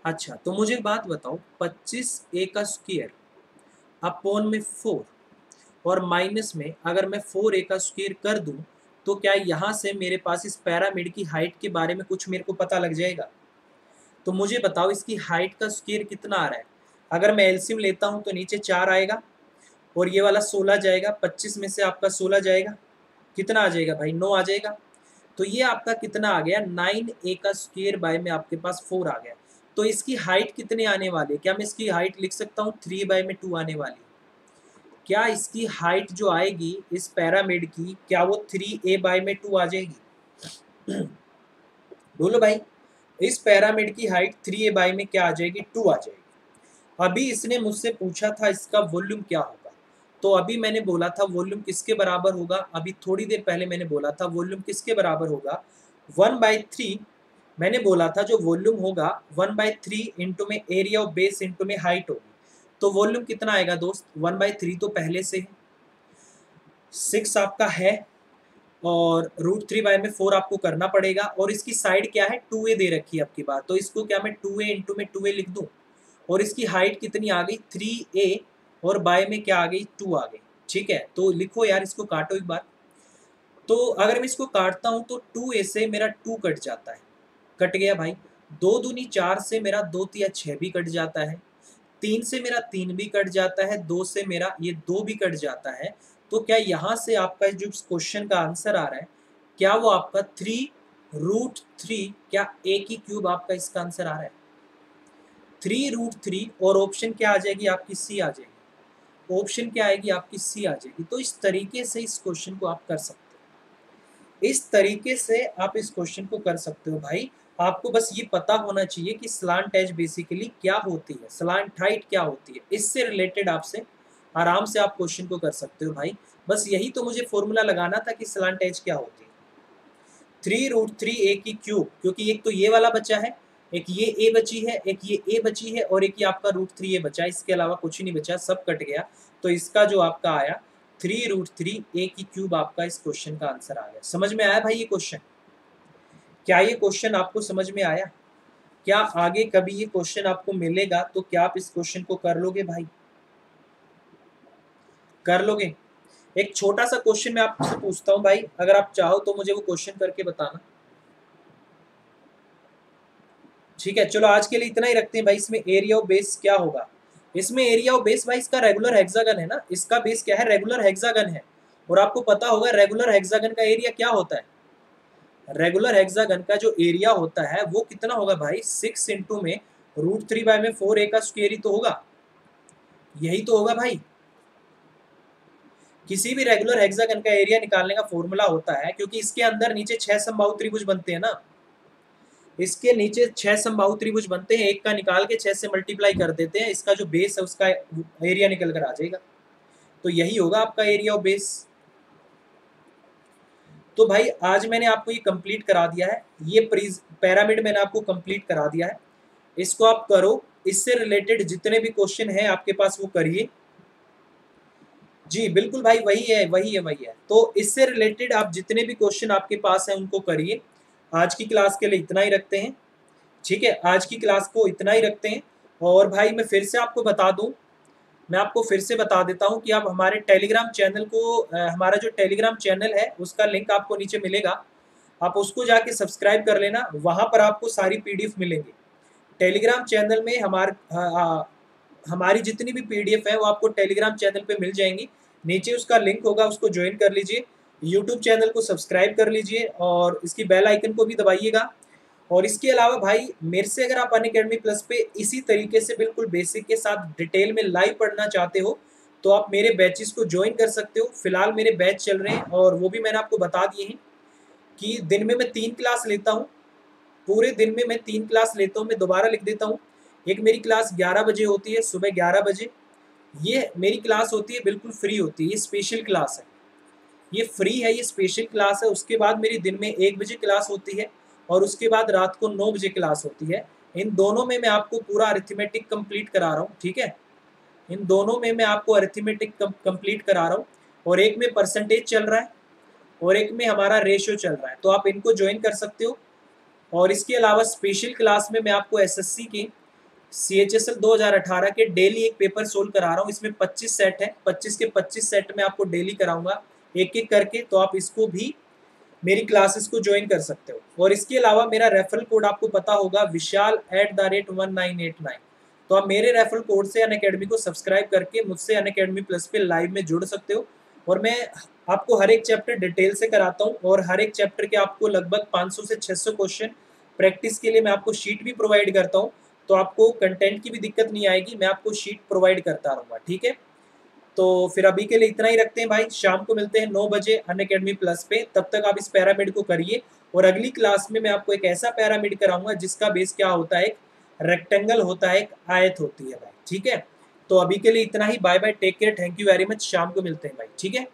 A: अच्छा तो मुझे बात बताओ। पच्चीस ए का स्क्वेयर अपोन में फोर और माइनस में अगर मैं फोर ए का स्क्वेयर कर दूँ तो क्या यहाँ से मेरे पास इस पैरामिड की हाइट के बारे में कुछ मेरे को पता लग जाएगा? तो मुझे बताओ इसकी हाइट का स्केयर कितना आ रहा है। अगर मैं एल्सियम लेता हूँ तो नीचे चार आएगा और ये वाला सोलह जाएगा, पच्चीस में से आपका सोलह जाएगा। कितना आ जाएगा भाई? नौ आ जाएगा। तो ये आपका कितना आ गया? नाइन ए का स्केयर बाय में आपके पास फोर आ गया। तो इसकी हाइट कितने आने वाली है? क्या मैं इसकी हाइट लिख सकता हूँ? थ्री बाय में टू आने वाली क्या इसकी हाइट जो आएगी इस पैरामिड की, क्या वो थ्री ए बाई में टू आ जाएगी? बोलो भाई, इस पैरामिड की हाइट थ्री ए बाई में क्या आ जाएगी? टू आ जाएगी। अभी इसने मुझसे पूछा था इसका वॉल्यूम क्या होगा। तो अभी मैंने बोला था वॉल्यूम किसके बराबर होगा? अभी थोड़ी देर पहले मैंने बोला था वॉल्यूम किसके बराबर होगा? वन बाई थ्री मैंने बोला था जो वॉल्यूम होगा वन बाई थ्री इंटू में एरिया ऑफ़ बेस इंटू में हाइट होगी। तो वॉल्यूम कितना आएगा दोस्त? वन बाई थ्री तो पहले से है। सिक्स आपका है और रूट थ्री बाय में फोर आपको करना पड़ेगा। और इसकी साइड क्या है? टू ए दे रखी है आपकी बात। तो इसको क्या मैं टू ए इंटू में टू ए लिख दूँ? और इसकी हाइट कितनी आ गई? थ्री ए और बाय में क्या आ गई? टू आ गई। ठीक है? तो लिखो यार, इसको काटो एक बार। तो अगर मैं इसको काटता हूँ तो टू ए से मेरा टू कट जाता है। कट गया भाई। दो दूनी चार से मेरा दो तिया छः भी कट जाता है। तीन से मेरा तीन भी कट जाता है, दो से मेरा ये दो भी कट जाता है तो क्या यहाँ से आपका जो क्वेश्चन का आंसर आ रहा है, क्या वो आपका थ्री रूट थ्री क्या ए की क्यूब आपका इसका आंसर आ रहा है? थ्री रूट थ्री और ऑप्शन क्या आ जाएगी? आपकी सी आ जाएगी। ऑप्शन क्या आएगी? आपकी सी आ जाएगी। तो इस तरीके से इस क्वेश्चन को आप कर सकते हो। इस तरीके से आप इस क्वेश्चन को कर सकते हो भाई। आपको बस ये पता होना चाहिए कि स्लांट एज बेसिकली क्या होती है स्लांट हाइट क्या होती है, इससे रिलेटेड आपसे आराम से आप क्वेश्चन को कर सकते हो भाई। बस यही तो मुझे फॉर्मूला लगाना था कि स्लांट एज क्या होती है। थ्री रूट थ्री ए की क्यूब क्योंकि एक तो ये वाला बचा है, एक ये ए बची है, एक ये ए बची है और एक ये आपका रूट थ्री ए बचा इसके अलावा कुछ नहीं बचा, सब कट गया। तो इसका जो आपका आया थ्री रूट थ्री ए की क्यूब आपका इस क्वेश्चन का आंसर आ गया। समझ में आया भाई ये क्वेश्चन क्या ये क्वेश्चन आपको समझ में आया? क्या आगे कभी ये क्वेश्चन आपको मिलेगा? तो क्या आप इस क्वेश्चन को कर लोगे भाई? कर लोगे? एक छोटा सा क्वेश्चन मैं आपसे पूछता हूँ भाई। अगर आप चाहो तो मुझे वो क्वेश्चन करके बताना। ठीक है, चलो आज के लिए इतना ही रखते हैं भाई। इसमें एरिया ऑफ़ बेस क्या होगा? इसमें एरिया ऑफ़ बेस भाई, इसका रेगुलर हेक्सागन है ना? इसका बेस क्या है? रेगुलर हेक्सागन है। और आपको पता होगा रेगुलर हेक्सागन का एरिया क्या होता है? रेगुलर हेक्सागन का जो एरिया होता है, वो कितना होगा भाई? सिक्स इंटू में रूट थ्री बाय में फोर ए का स्क्वेयर ही तो होगा। यही तो होगा भाई। किसी भी रेगुलर हेक्सागन का एरिया निकालने का फॉर्मूला होता है, क्योंकि इसके अंदर नीचे छह संभाव त्रिभुज बनते हैं ना। इसके नीचे छह संभाव त्रिभुज बनते हैं, एक का निकाल के छह से मल्टीप्लाई कर देते हैं, इसका जो बेस है उसका एरिया निकल कर आ जाएगा। तो यही होगा आपका एरिया ऑफ़ बेस तो भाई, आज मैंने आपको ये कंप्लीट करा दिया है। ये पैरामिड मैंने आपको कंप्लीट करा दिया है। इसको आप करो। इससे रिलेटेड जितने भी क्वेश्चन हैं आपके पास वो करिए। जी, बिल्कुल भाई, वही है वही है वही है। तो इससे रिलेटेड आप जितने भी क्वेश्चन आपके पास हैं उनको करिए। आज की क्लास के लिए इतना ही रखते हैं। ठीक है? आज की क्लास को इतना ही रखते हैं। और भाई, मैं फिर से आपको बता दूँ मैं आपको फिर से बता देता हूँ कि आप हमारे टेलीग्राम चैनल को हमारा जो टेलीग्राम चैनल है, उसका लिंक आपको नीचे मिलेगा। आप उसको जाके सब्सक्राइब कर लेना, वहाँ पर आपको सारी पीडीएफ मिलेंगी। टेलीग्राम चैनल में हमार हमारी जितनी भी पीडीएफ है, वो आपको टेलीग्राम चैनल पे मिल जाएँगी। नीचे उसका लिंक होगा, उसको ज्वाइन कर लीजिए। यूट्यूब चैनल को सब्सक्राइब कर लीजिए और इसकी बेल आइकन को भी दबाइएगा। और इसके अलावा भाई, मेरे से अगर आप अन अकेडमी प्लस पे इसी तरीके से बिल्कुल बेसिक के साथ डिटेल में लाइव पढ़ना चाहते हो तो आप मेरे बैचेस को ज्वाइन कर सकते हो। फ़िलहाल मेरे बैच चल रहे हैं और वो भी मैंने आपको बता दिए हैं कि दिन में मैं तीन क्लास लेता हूँ। पूरे दिन में मैं तीन क्लास लेता हूँ, मैं दोबारा लिख देता हूँ। एक मेरी क्लास ग्यारह बजे होती है, सुबह ग्यारह बजे। ये मेरी क्लास होती है, बिल्कुल फ्री होती है, ये स्पेशल क्लास है। ये फ्री है, ये स्पेशल क्लास है। उसके बाद मेरी दिन में एक बजे क्लास होती है। और उसके बाद रात को नौ बजे क्लास होती है। इन दोनों में मैं आपको पूरा अरिथमेटिक कंप्लीट करा रहा हूँ, ठीक है? इन दोनों में मैं आपको अरिथमेटिक कंप्लीट करा रहा हूँ। और एक में परसेंटेज चल रहा है और एक में हमारा रेशियो चल रहा है। तो आप इनको ज्वाइन कर सकते हो। और इसके अलावा स्पेशल क्लास में मैं आपको एसएससी के सी एच एस एल दो हज़ार अठारह के डेली एक पेपर सोल्व करा रहा हूँ। इसमें 25 सेट है। 25 के 25 सेट में आपको डेली कराऊँगा। एक एक करके तो आप इसको भी मेरी क्लासेस को ज्वाइन कर सकते हो। और इसके अलावा मेरा रेफरल कोड आपको पता होगा, Vishal at the rate one nine eight nine तो आप मेरे रेफरल कोड से अन अकेडमी को सब्सक्राइब करके मुझसे अन अकेडमी प्लस पे लाइव में जुड़ सकते हो। और मैं आपको हर एक चैप्टर डिटेल से कराता हूँ और हर एक चैप्टर के आपको लगभग 500 से 600 क्वेश्चन प्रैक्टिस के लिए मैं आपको शीट भी प्रोवाइड करता हूँ। तो आपको कंटेंट की भी दिक्कत नहीं आएगी, मैं आपको शीट प्रोवाइड करता रहूँगा, ठीक है? तो फिर अभी के लिए इतना ही रखते हैं भाई। शाम को मिलते हैं नौ बजे अन अकेडमी प्लस पे। तब तक आप इस पैरामिड को करिए। और अगली क्लास में मैं आपको एक ऐसा पैरामिड कराऊँगा जिसका बेस क्या होता है? एक रेक्टेंगल होता है, एक आयत होती है भाई। ठीक है? तो अभी के लिए इतना ही। Bye bye take care thank you very much शाम को मिलते हैं भाई। ठीक है?